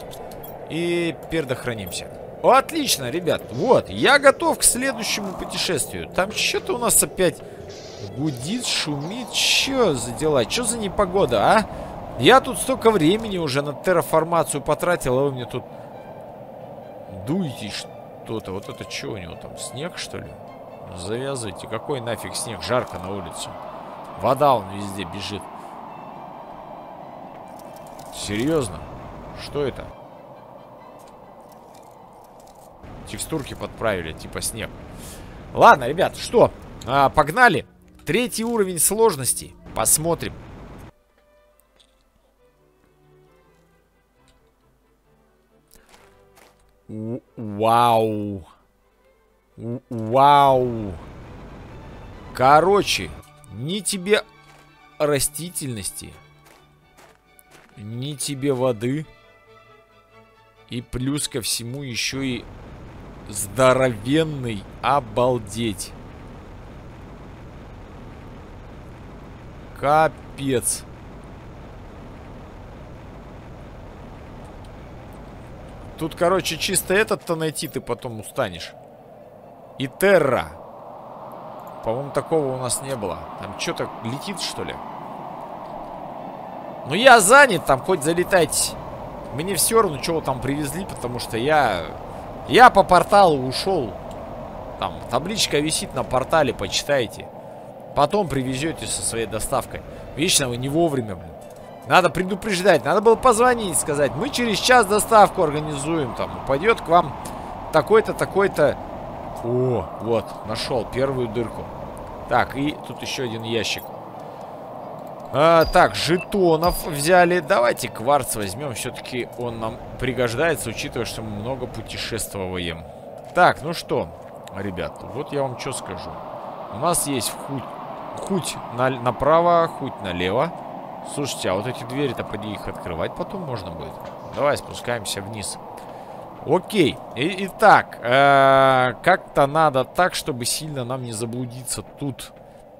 И пердохранимся. Отлично, ребят. Вот, я готов к следующему путешествию. Там что-то у нас опять гудит, шумит. Что за дела? Что за непогода, а? Я тут столько времени уже на терраформацию потратил, а вы мне тут дуете что-то. Вот это что у него там? Снег, что ли? Завязывайте. Какой нафиг снег? Жарко на улице. Вода он везде бежит. Серьезно? Что это? Текстурки подправили, типа снег. Ладно, ребят, что? А, погнали. Третий уровень сложности. Посмотрим. Вау. Вау. Короче, ни тебе растительности, ни тебе воды. И плюс ко всему еще и здоровенный обалдеть. Капец. Тут, короче, чисто этот-то найти ты потом устанешь. И Терра. По-моему, такого у нас не было. Там что-то летит, что ли? Ну, я занят, там хоть залетайте. Мне все равно, вы там привезли, потому что я... Я по порталу ушел. Там табличка висит на портале, почитайте. Потом привезете со своей доставкой. Вечно вы не вовремя, блин. Надо предупреждать, надо было позвонить, сказать, мы через час доставку организуем, там, упадет к вам такой-то, такой-то. О, вот, нашел первую дырку. Так, и тут еще один ящик. А, так, жетонов взяли. Давайте кварц возьмем. Все-таки он нам пригождается, учитывая, что мы много путешествуем. Так, ну что, ребят, вот я вам что скажу. У нас есть хуть, хуть на, направо, хуть налево. Слушайте, а вот эти двери-то, поди их открывать потом можно будет. Давай спускаемся вниз. Окей. И, итак, э, как-то надо так, чтобы сильно нам не заблудиться тут.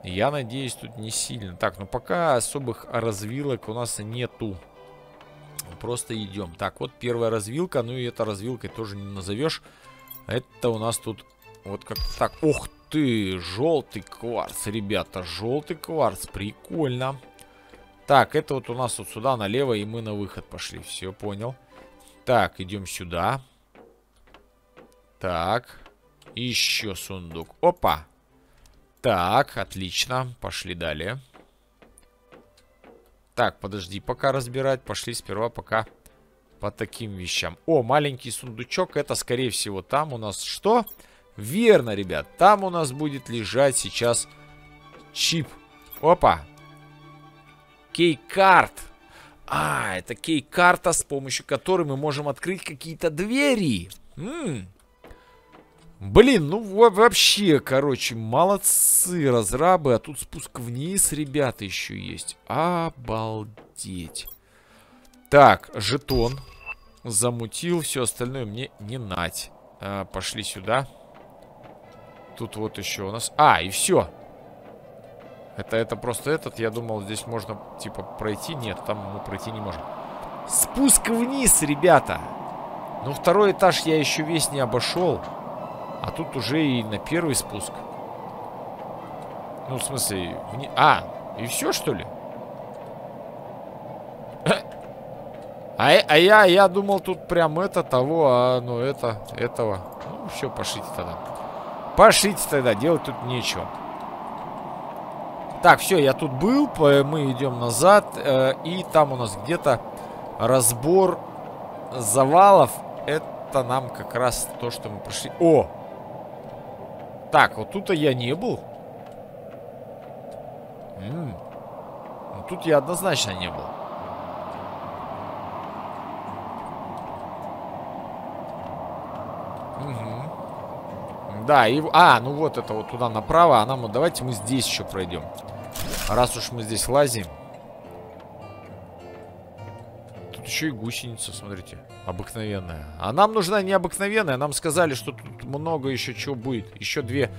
Я надеюсь, тут не сильно. Так, ну пока особых развилок у нас нету. Просто идем. Так, вот первая развилка. Ну и это развилкой тоже не назовешь. Это у нас тут вот как так. Ух ты, желтый кварц, ребята. Желтый кварц, прикольно. Так, это вот у нас вот сюда налево, и мы на выход пошли. Все, понял. Так, идем сюда. Так. Еще сундук. Опа. Так, отлично. Пошли далее. Так, подожди, пока разбирать. Пошли сперва пока по таким вещам. О, маленький сундучок. Это, скорее всего, там у нас что? Верно, ребят. Там у нас будет лежать сейчас чип. Опа. Кей-карт. А, это кей-карта, с помощью которой мы можем открыть какие-то двери. М. Блин, ну вообще, короче, молодцы разрабы. А тут спуск вниз, ребята, еще есть. Обалдеть. Так, жетон. Замутил, все остальное мне не нать. А, пошли сюда. Тут вот еще у нас... А, и все. Это, это просто этот. Я думал, здесь можно, типа, пройти. Нет, там мы пройти не можем. Спуск вниз, ребята. Ну, второй этаж я еще весь не обошел. А тут уже и на первый спуск. Ну, в смысле, вни... А, и все, что ли? А, а я, я думал, тут прям это того, а ну это, этого. Ну, все, пошлите тогда. Пошлите тогда, делать тут нечего. Так, все, я тут был, мы идем назад, э, и там у нас где-то разбор завалов. Это нам как раз то, что мы прошли. О! Так, вот тут-то я не был. М -м. Ну, тут я однозначно не был. Да, и... А, ну вот это вот туда направо, а нам давайте мы здесь еще пройдем. Раз уж мы здесь лазим. Еще и гусеница, смотрите, обыкновенная. А нам нужна не обыкновенная, нам сказали, что тут много еще чего будет. Еще две...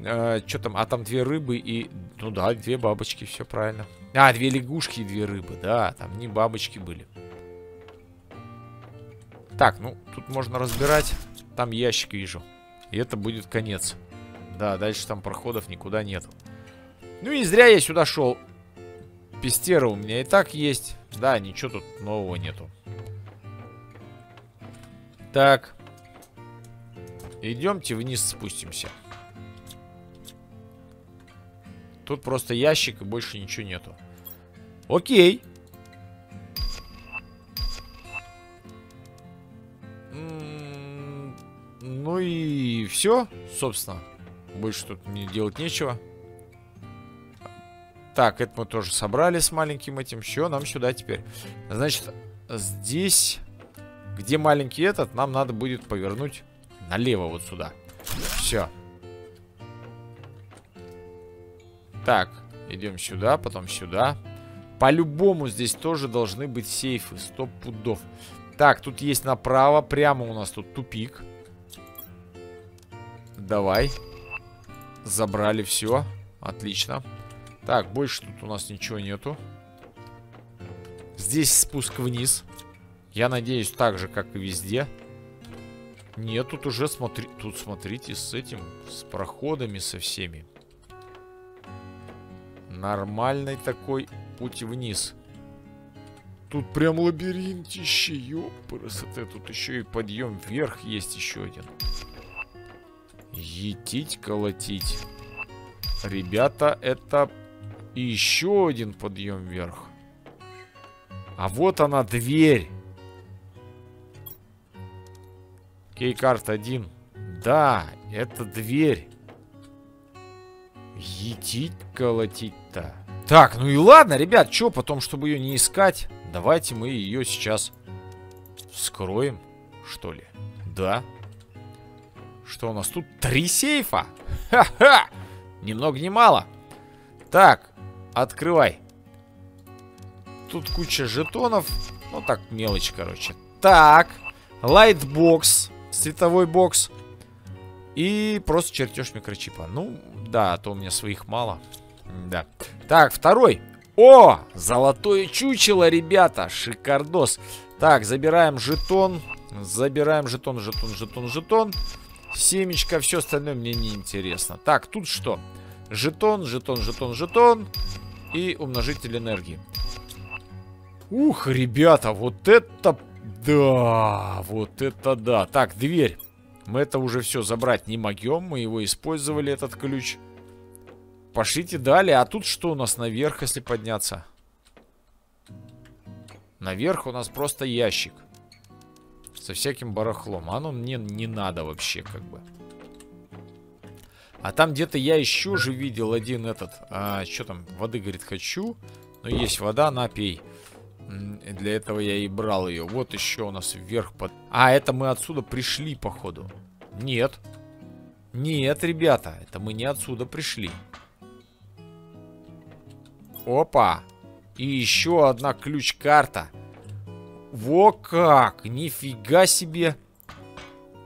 Э, что там? А там две рыбы и... Ну да, две бабочки, все правильно. А, две лягушки и две рыбы, да, там не бабочки были. Так, ну, тут можно разбирать. Там ящик вижу. И это будет конец. Да, дальше там проходов никуда нету. Ну и зря я сюда шел. Пестера у меня и так есть. Да, ничего тут нового нету. Так. Идемте вниз спустимся. Тут просто ящик и больше ничего нету. Окей. Ну и все, собственно. Больше тут не делать нечего. Так, это мы тоже собрали с маленьким этим. Все, нам сюда теперь. Значит, здесь, где маленький этот, нам надо будет повернуть налево вот сюда. Все. Так, идем сюда, потом сюда. По-любому здесь тоже должны быть сейфы. Стоп пудов. Так, тут есть направо. Прямо у нас тут тупик. Давай. Забрали все. Отлично. Так, больше тут у нас ничего нету. Здесь спуск вниз. Я надеюсь, так же, как и везде. Нет, тут уже смотри... Тут смотрите с этим, с проходами со всеми. Нормальный такой путь вниз. Тут прям лабиринтище, ёпрст. Тут еще и подъем вверх есть еще один. Етить, колотить. Ребята, это еще один подъем вверх. А вот она, дверь. Кейкарт 1. Да, это дверь. Етить, колотить-то. Так, ну и ладно, ребят, что потом, чтобы ее не искать, давайте мы ее сейчас вскроем, что ли. Да. Что у нас тут? Три сейфа! Ха-ха! Ни много ни мало. Так, открывай. Тут куча жетонов. Ну так, мелочь, короче. Так, лайтбокс, световой бокс. И просто чертеж микрочипа. Ну, да, а то у меня своих мало. Да. Так, второй. О, золотое чучело, ребята. Шикардос. Так, забираем жетон. Забираем жетон, жетон, жетон, жетон. Семечко, все остальное мне не интересно. Так, тут что? Жетон, жетон, жетон, жетон. И умножитель энергии. Ух, ребята, вот это... Да, вот это да. Так, дверь. Мы это уже все забрать не могем. Мы его использовали, этот ключ. Пошлите далее. А тут что у нас наверх, если подняться? Наверх у нас просто ящик. Со всяким барахлом. А оно мне не надо вообще, как бы. А там где-то я еще же видел один этот... А, что там? Воды, говорит, хочу. Но есть вода, напей. Для этого я и брал ее. Вот еще у нас вверх под... А, это мы отсюда пришли, походу. Нет. Нет, ребята, это мы не отсюда пришли. Опа. И еще одна ключ-карта. Во как! Нифига себе!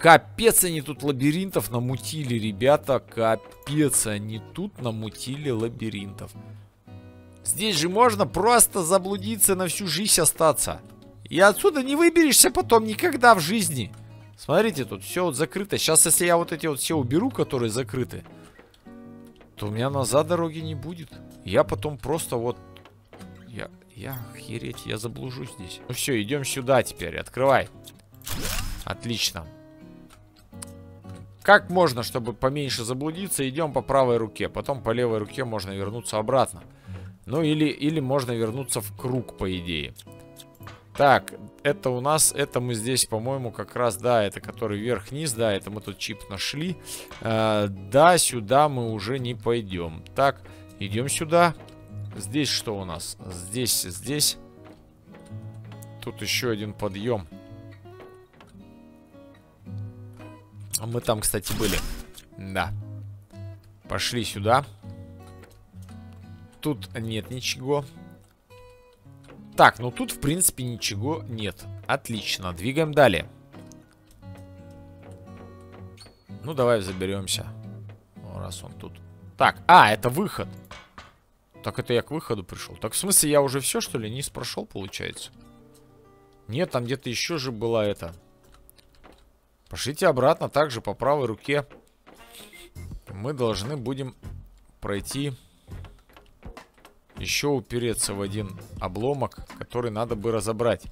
Капец они тут лабиринтов намутили, ребята. Капец они тут намутили лабиринтов. Здесь же можно просто заблудиться на всю жизнь остаться. И отсюда не выберешься потом никогда в жизни. Смотрите, тут все вот закрыто. Сейчас, если я вот эти вот все уберу, которые закрыты, то у меня назад дороги не будет. Я потом просто вот... Я, я охереть, я заблужу здесь. Ну все, идем сюда теперь, открывай. Отлично. Как можно, чтобы поменьше заблудиться, идем по правой руке. Потом по левой руке можно вернуться обратно. Ну или, или можно вернуться в круг, по идее. Так, это у нас, это мы здесь, по-моему, как раз, да, это который вверх-вниз, да, это мы тут чип нашли. Э, да, сюда мы уже не пойдем. Так, идем сюда. Здесь что у нас? Здесь, здесь. Тут еще один подъем. А мы там, кстати, были. Да. Пошли сюда. Тут нет ничего. Так, ну тут, в принципе, ничего нет. Отлично, двигаем далее. Ну, давай заберемся. Ну, раз он тут. Так, а, это выход. Так это я к выходу пришел. Так в смысле я уже все, что ли, низ прошел, получается? Нет, там где-то еще же была это. Пошлите обратно, также по правой руке. Мы должны будем пройти еще упереться в один обломок, который надо бы разобрать.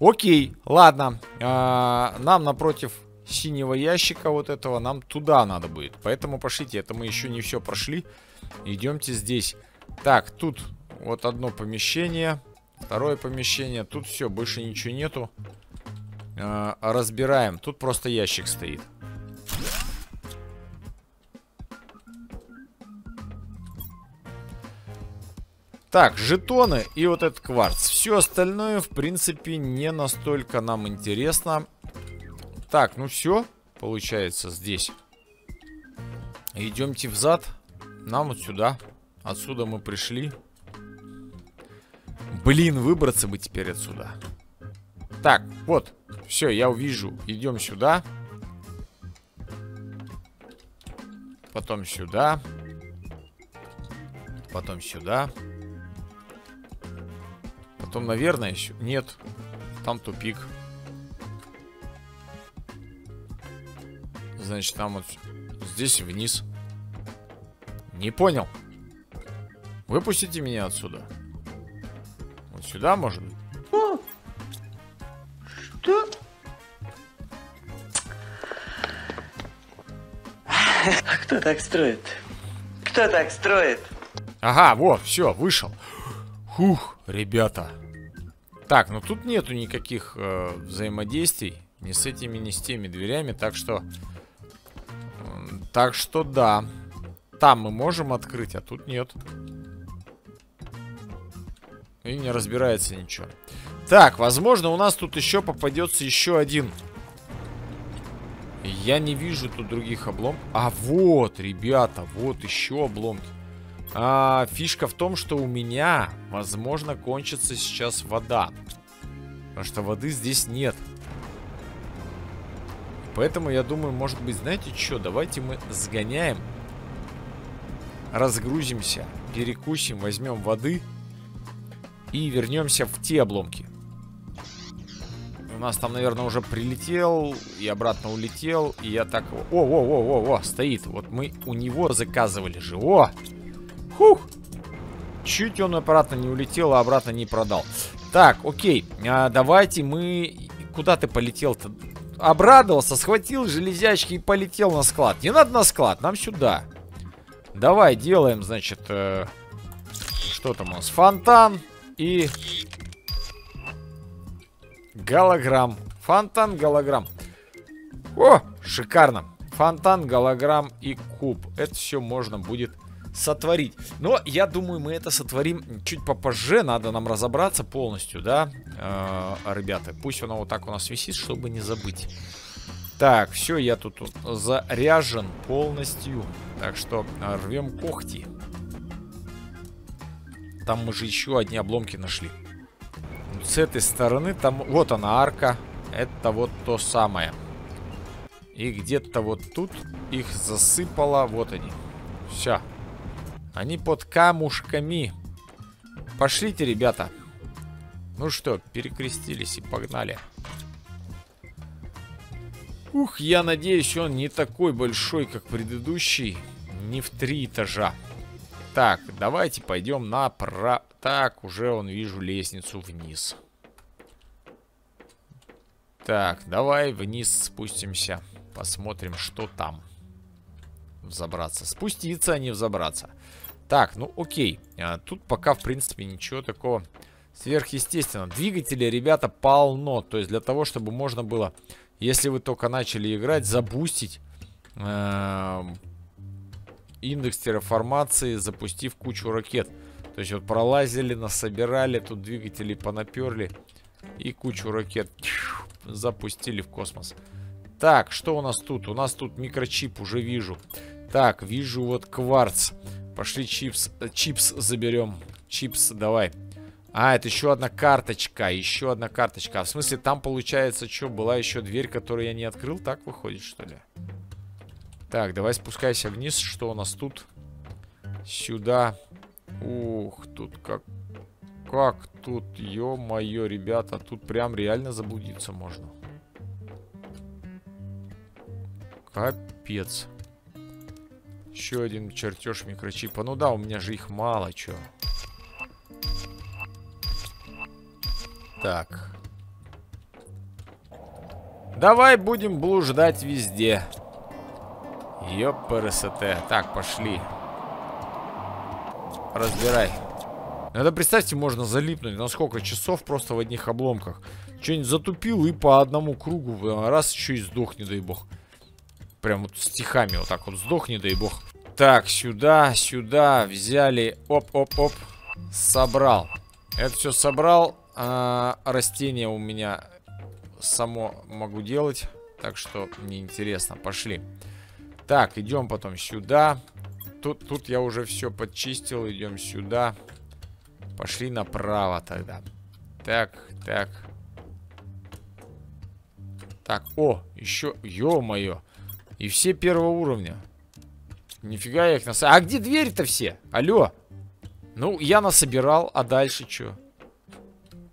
Окей, ладно. А, нам напротив синего ящика вот этого, нам туда надо будет. Поэтому пошлите, это мы еще не все прошли. Идемте здесь. Так, тут вот одно помещение. Второе помещение. Тут все, больше ничего нету. А, разбираем. Тут просто ящик стоит. Так, жетоны и вот этот кварц. Все остальное, в принципе, не настолько нам интересно. Так, ну все, получается, здесь. Идемте взад. Нам вот сюда. Отсюда мы пришли. Блин, выбраться бы теперь отсюда. Так, вот. Все, я увижу. Идем сюда. Потом сюда. Потом сюда. Потом, наверное, еще... Нет. Там тупик. Значит, там вот... Здесь вниз. Не понял. Выпустите меня отсюда. Вот сюда, может быть? Кто так строит? Кто так строит? Ага, вот, все, вышел. Хух, ребята. Так, ну тут нету никаких э, взаимодействий. Ни с этими, ни с теми дверями. Так что... Так что да. Там мы можем открыть, а тут нет. И не разбирается ничего. Так, возможно, у нас тут еще попадется еще один. Я не вижу тут других обломков. А вот, ребята, вот еще обломки. А, фишка в том, что у меня, возможно, кончится сейчас вода. Потому что воды здесь нет. Поэтому я думаю, может быть, знаете что, давайте мы сгоняем. Разгрузимся, перекусим, возьмем воды. И вернемся в те обломки. У нас там, наверное, уже прилетел и обратно улетел. И я так... О, о, о, о, о, стоит. Вот мы у него заказывали же. О! Хух! Чуть он обратно не улетел, а обратно не продал. Так, окей. А, давайте мы... Куда ты полетел-то? Обрадовался, схватил железячки и полетел на склад. Не надо на склад, нам сюда. Давай, делаем, значит... Э... Что там у нас? Фонтан и... Голограмм. Фонтан, голограмм. О, шикарно. Фонтан, голограмм и куб. Это все можно будет сотворить. Но я думаю, мы это сотворим чуть попозже. Надо нам разобраться полностью, да, э, ребята. Пусть оно вот так у нас висит, чтобы не забыть. Так, все, я тут заряжен полностью. Так что рвем когти. Там мы же еще одни обломки нашли. С этой стороны там... Вот она, арка. Это вот то самое. И где-то вот тут их засыпало. Вот они. Все. Они под камушками. Пошлите, ребята. Ну что, перекрестились и погнали. Ух, я надеюсь, он не такой большой, как предыдущий. Не в три этажа. Так, давайте пойдем направо. Так, уже он вижу лестницу вниз. Так, давай вниз спустимся. Посмотрим, что там. Взобраться. Спуститься, а не взобраться. Так, ну окей. А, тут пока, в принципе, ничего такого сверхъестественного. Двигателей, ребята, полно. То есть для того, чтобы можно было, если вы только начали играть, забустить э, индекс терраформации, запустив кучу ракет. То есть вот пролазили, насобирали, тут двигатели понаперли и кучу ракет запустили в космос. Так, что у нас тут? У нас тут микрочип, уже вижу. Так, вижу вот кварц. Пошли чипс, чипс заберем. Чипс, давай. А, это еще одна карточка, еще одна карточка. А в смысле, там получается, что, была еще дверь, которую я не открыл? Так выходит, что ли? Так, давай спускайся вниз. Что у нас тут? Сюда. Ух, тут как... Как тут, ё-моё, ребята, тут прям реально заблудиться можно. Капец. Еще один чертеж микрочипа. Ну да, у меня же их мало, чё. Так. Давай будем блуждать везде. Ёпрст. Так, пошли. Разбирай. Это, представьте, можно залипнуть на сколько часов просто в одних обломках. Что-нибудь затупил и по одному кругу раз еще и сдохни, дай бог. Прям вот стихами вот так вот сдохни, дай бог. Так, сюда, сюда взяли. Оп-оп-оп. Собрал. Это все собрал. А, растение у меня само могу делать. Так что мне интересно. Пошли. Так, идем потом сюда. Тут, тут я уже все подчистил. Идем сюда. Пошли направо тогда. Так, так. Так, о, еще, ё-моё. И все первого уровня. Нифига я их нас... А где двери-то все? Алло. Ну, я насобирал, а дальше что?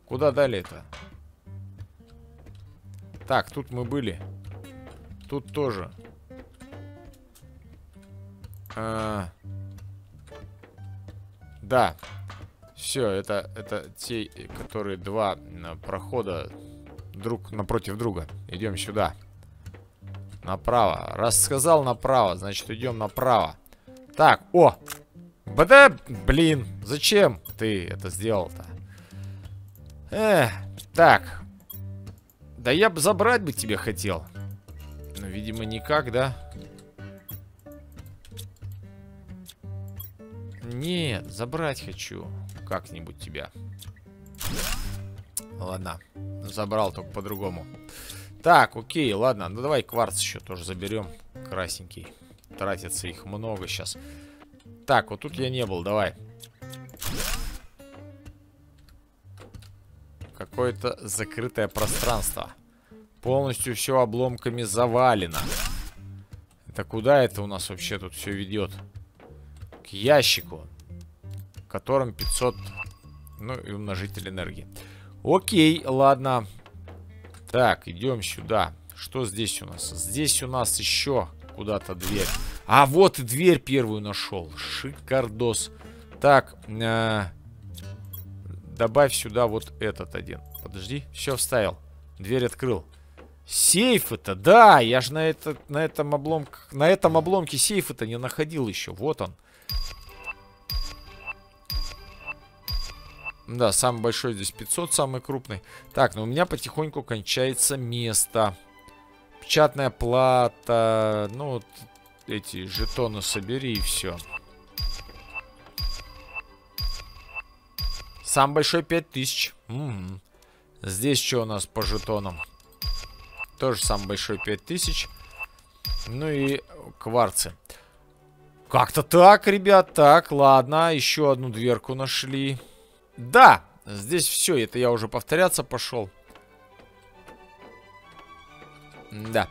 Куда далее-то? Так, тут мы были. Тут тоже. А... Да. Все, это, это те, которые два прохода друг напротив друга. Идем сюда. Направо. Раз сказал направо, значит идем направо. Так, о! БД, блин, зачем ты это сделал-то? Эх, так. Да я бы забрать бы тебе хотел. Но, видимо, никак, да? Нет, забрать хочу. Как-нибудь тебя. Ладно, забрал только по-другому. Так, окей, ладно. Ну давай кварц еще тоже заберем. Красненький. Тратится их много сейчас. Так, вот тут я не был, давай. Какое-то закрытое пространство. Полностью все обломками завалено. Это куда это у нас вообще тут все ведет? К ящику. В котором 500... Ну и умножитель энергии. Окей, ладно. Так, идем сюда. Что здесь у нас? Здесь у нас еще куда-то дверь. А, вот и дверь первую нашел. Шикардос. Так, э, добавь сюда вот этот один. Подожди, все вставил. Дверь открыл. Сейф это, да, я же на, это, на этом обломке, на этом обломке сейф это не находил еще. Вот он. Да, самый большой здесь 500, самый крупный. Так, ну у меня потихоньку кончается место. Печатная плата. Ну, вот эти жетоны собери и все. Самый большой 5000. Угу. Здесь что у нас по жетонам? Тоже самый большой 5000. Ну и кварцы. Как-то так, ребят. Так, ладно. Еще одну дверку нашли. Да, здесь все, это я уже повторяться пошел. Да.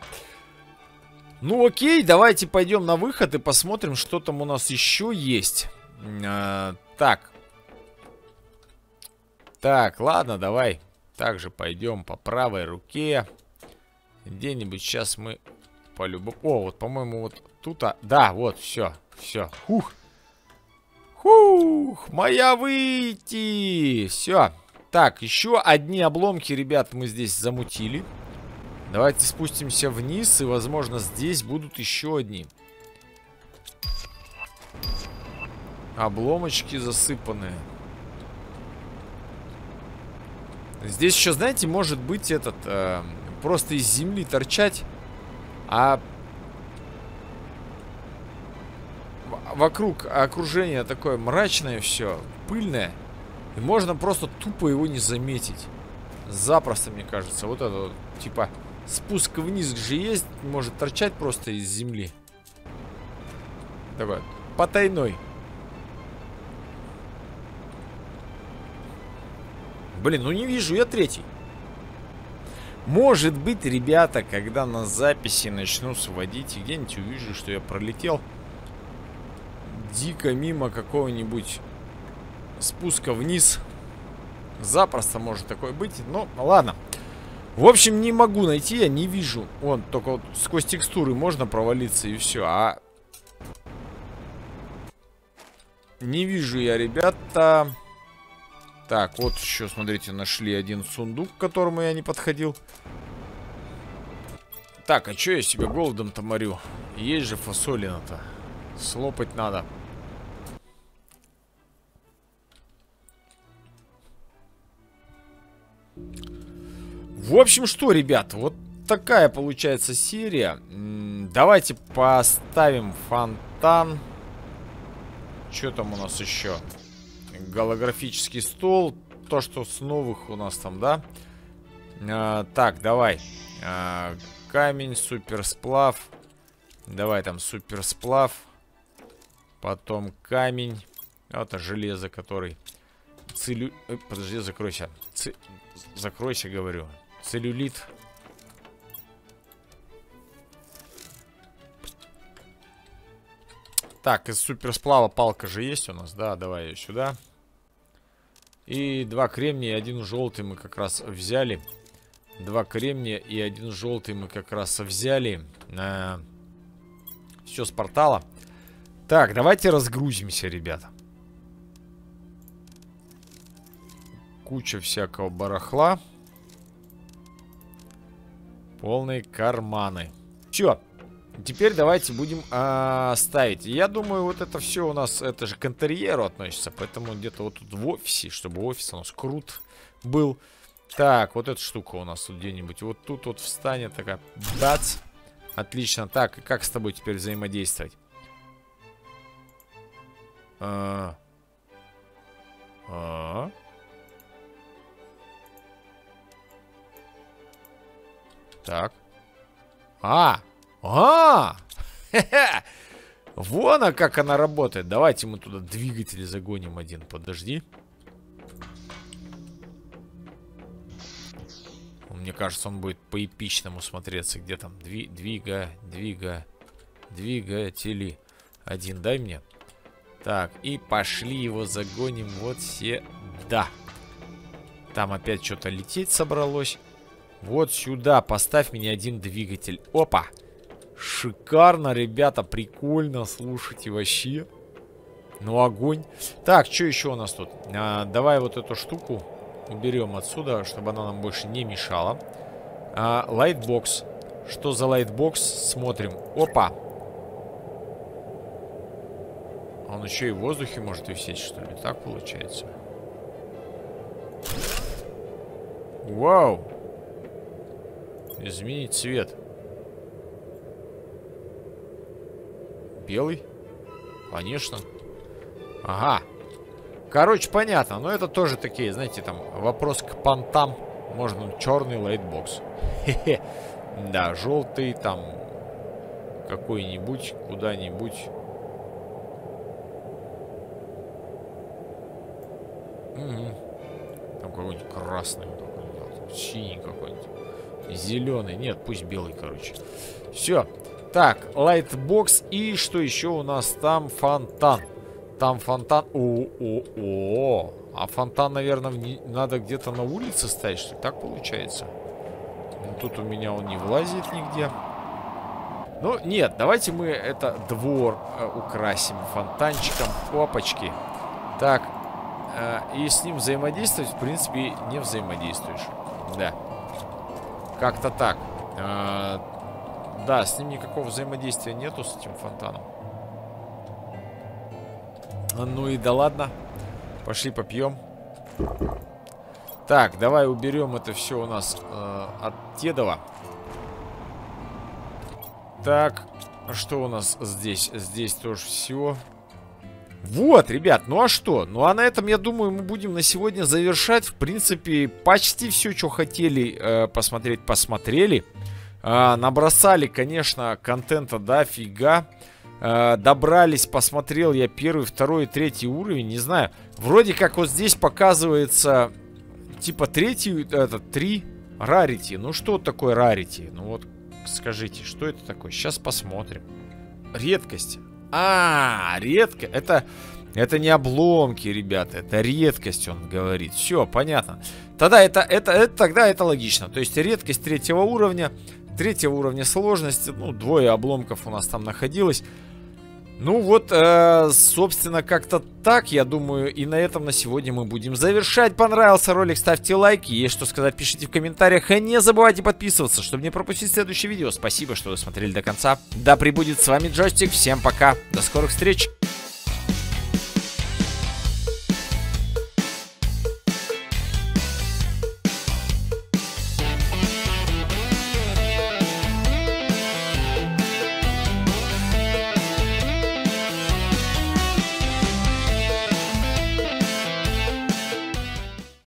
Ну окей, давайте пойдем на выход и посмотрим, что там у нас еще есть. А, так. Так, ладно, давай. Также пойдем по правой руке. Где-нибудь сейчас мы по-любому... О, вот, по-моему, вот тут... -то... Да, вот, все, все. Хух. Фух, моя выйти. Все. Так, еще одни обломки, ребят, мы здесь замутили. Давайте спустимся вниз, и, возможно, здесь будут еще одни. Обломочки засыпанные. Здесь еще, знаете, может быть этот... Э, просто из земли торчать. А вокруг окружение такое мрачное все, пыльное. И можно просто тупо его не заметить. Запросто, мне кажется. Вот это типа, Спуск вниз же есть. Может торчать просто из земли. Такой потайной. Блин, ну не вижу, я третий. Может быть, ребята, когда на записи начну сводить, и где-нибудь увижу, что я пролетел дико мимо какого-нибудь спуска вниз. Запросто может такое быть. Но ладно. В общем, не могу найти, я не вижу. Вон, только вот сквозь текстуры можно провалиться и все. А не вижу я, ребята. Так, вот еще, смотрите, нашли один сундук, к которому я не подходил. Так, а что я себе голодом-то морю? Есть же фасолина-то. Слопать надо. В общем, что, ребят, вот такая получается серия. Давайте поставим фонтан. Что там у нас еще? Голографический стол. То, что с новых у нас там, да? А, так, давай. А, камень, суперсплав. Давай там суперсплав. Потом камень. Это железо, который... Целю... Ой, подожди, закройся. Ц... Закройся, говорю. Целлюлит. Так, из суперсплава палка же есть у нас, да, давай ее сюда. И два кремния один желтый мы как раз взяли. Два кремния и один желтый мы как раз взяли. А, все с портала. Так, давайте разгрузимся, ребята. Куча всякого барахла. Полные карманы. Все, Теперь давайте будем а, ставить. Я думаю, вот это все у нас, это же к интерьеру относится. Поэтому где-то вот тут в офисе, чтобы офис у нас крут был. Так, вот эта штука у нас тут где-нибудь. Вот тут вот встанет такая. Бац. Отлично. Так, как с тобой теперь взаимодействовать? А -а -а. Так. А, а, Вон а как она работает. Давайте мы туда двигатели загоним один. Подожди. Мне кажется, он будет по-эпичному смотреться. Где там? Дви двига, двига, двигатели. Один дай мне. Так, и пошли его загоним вот все. Да. Там опять что-то лететь собралось. Вот сюда поставь мне один двигатель. Опа. Шикарно, ребята, прикольно, слушайте, вообще. Ну, огонь. Так, что еще у нас тут? А, давай вот эту штуку уберем отсюда, чтобы она нам больше не мешала. А, лайтбокс. Что за лайтбокс? Смотрим. Опа. Он еще и в воздухе может висеть, что ли? Так получается. Вау. Изменить цвет. Белый? Конечно. Ага. Короче, понятно. Но это тоже такие, знаете, там, вопрос к понтам. Можно черный лайтбокс. Хе-хе. Да, желтый там какой-нибудь, куда-нибудь. Угу. Там какой-нибудь красный, синий какой-нибудь. Зеленый. Нет, пусть белый, короче. Все. Так, лайтбокс. И что еще у нас там? Фонтан. Там фонтан. О-о-о. А фонтан, наверное, не... надо где-то на улице ставить, что ли? Так получается. Ну, тут у меня он не влазит нигде. Ну, нет, давайте мы это двор э, украсим фонтанчиком. Опачки. Так, э, и с ним взаимодействовать, в принципе, не взаимодействуешь. Да. Как-то так. Э, да, с ним никакого взаимодействия нету, с этим фонтаном. Ну и да ладно. Пошли попьем. Так, давай уберем это все у нас э, от Тедова. Так, что у нас здесь? Здесь тоже все. Вот, ребят, ну а что? Ну а на этом, я думаю, мы будем на сегодня завершать. В принципе, почти все, что хотели э, посмотреть, посмотрели. А, набросали, конечно, контента дофига. А, добрались, посмотрел я первый, второй третий уровень. Не знаю. Вроде как вот здесь показывается типа третий, это, три рарити. Ну что такое рарити? Ну вот скажите, что это такое? Сейчас посмотрим. Редкость. А, редко. Это, это не обломки, ребята. Это редкость, он говорит. Все, понятно. Тогда это, это, это, тогда это логично. То есть редкость третьего уровня. Третьего уровня сложности. Ну, двое обломков у нас там находилось. Ну вот, э, собственно, как-то так, я думаю, и на этом на сегодня мы будем завершать. Понравился ролик, ставьте лайки, есть что сказать, пишите в комментариях, и не забывайте подписываться, чтобы не пропустить следующее видео. Спасибо, что досмотрели до конца. Да пребудет с вами Джойстик, всем пока, до скорых встреч!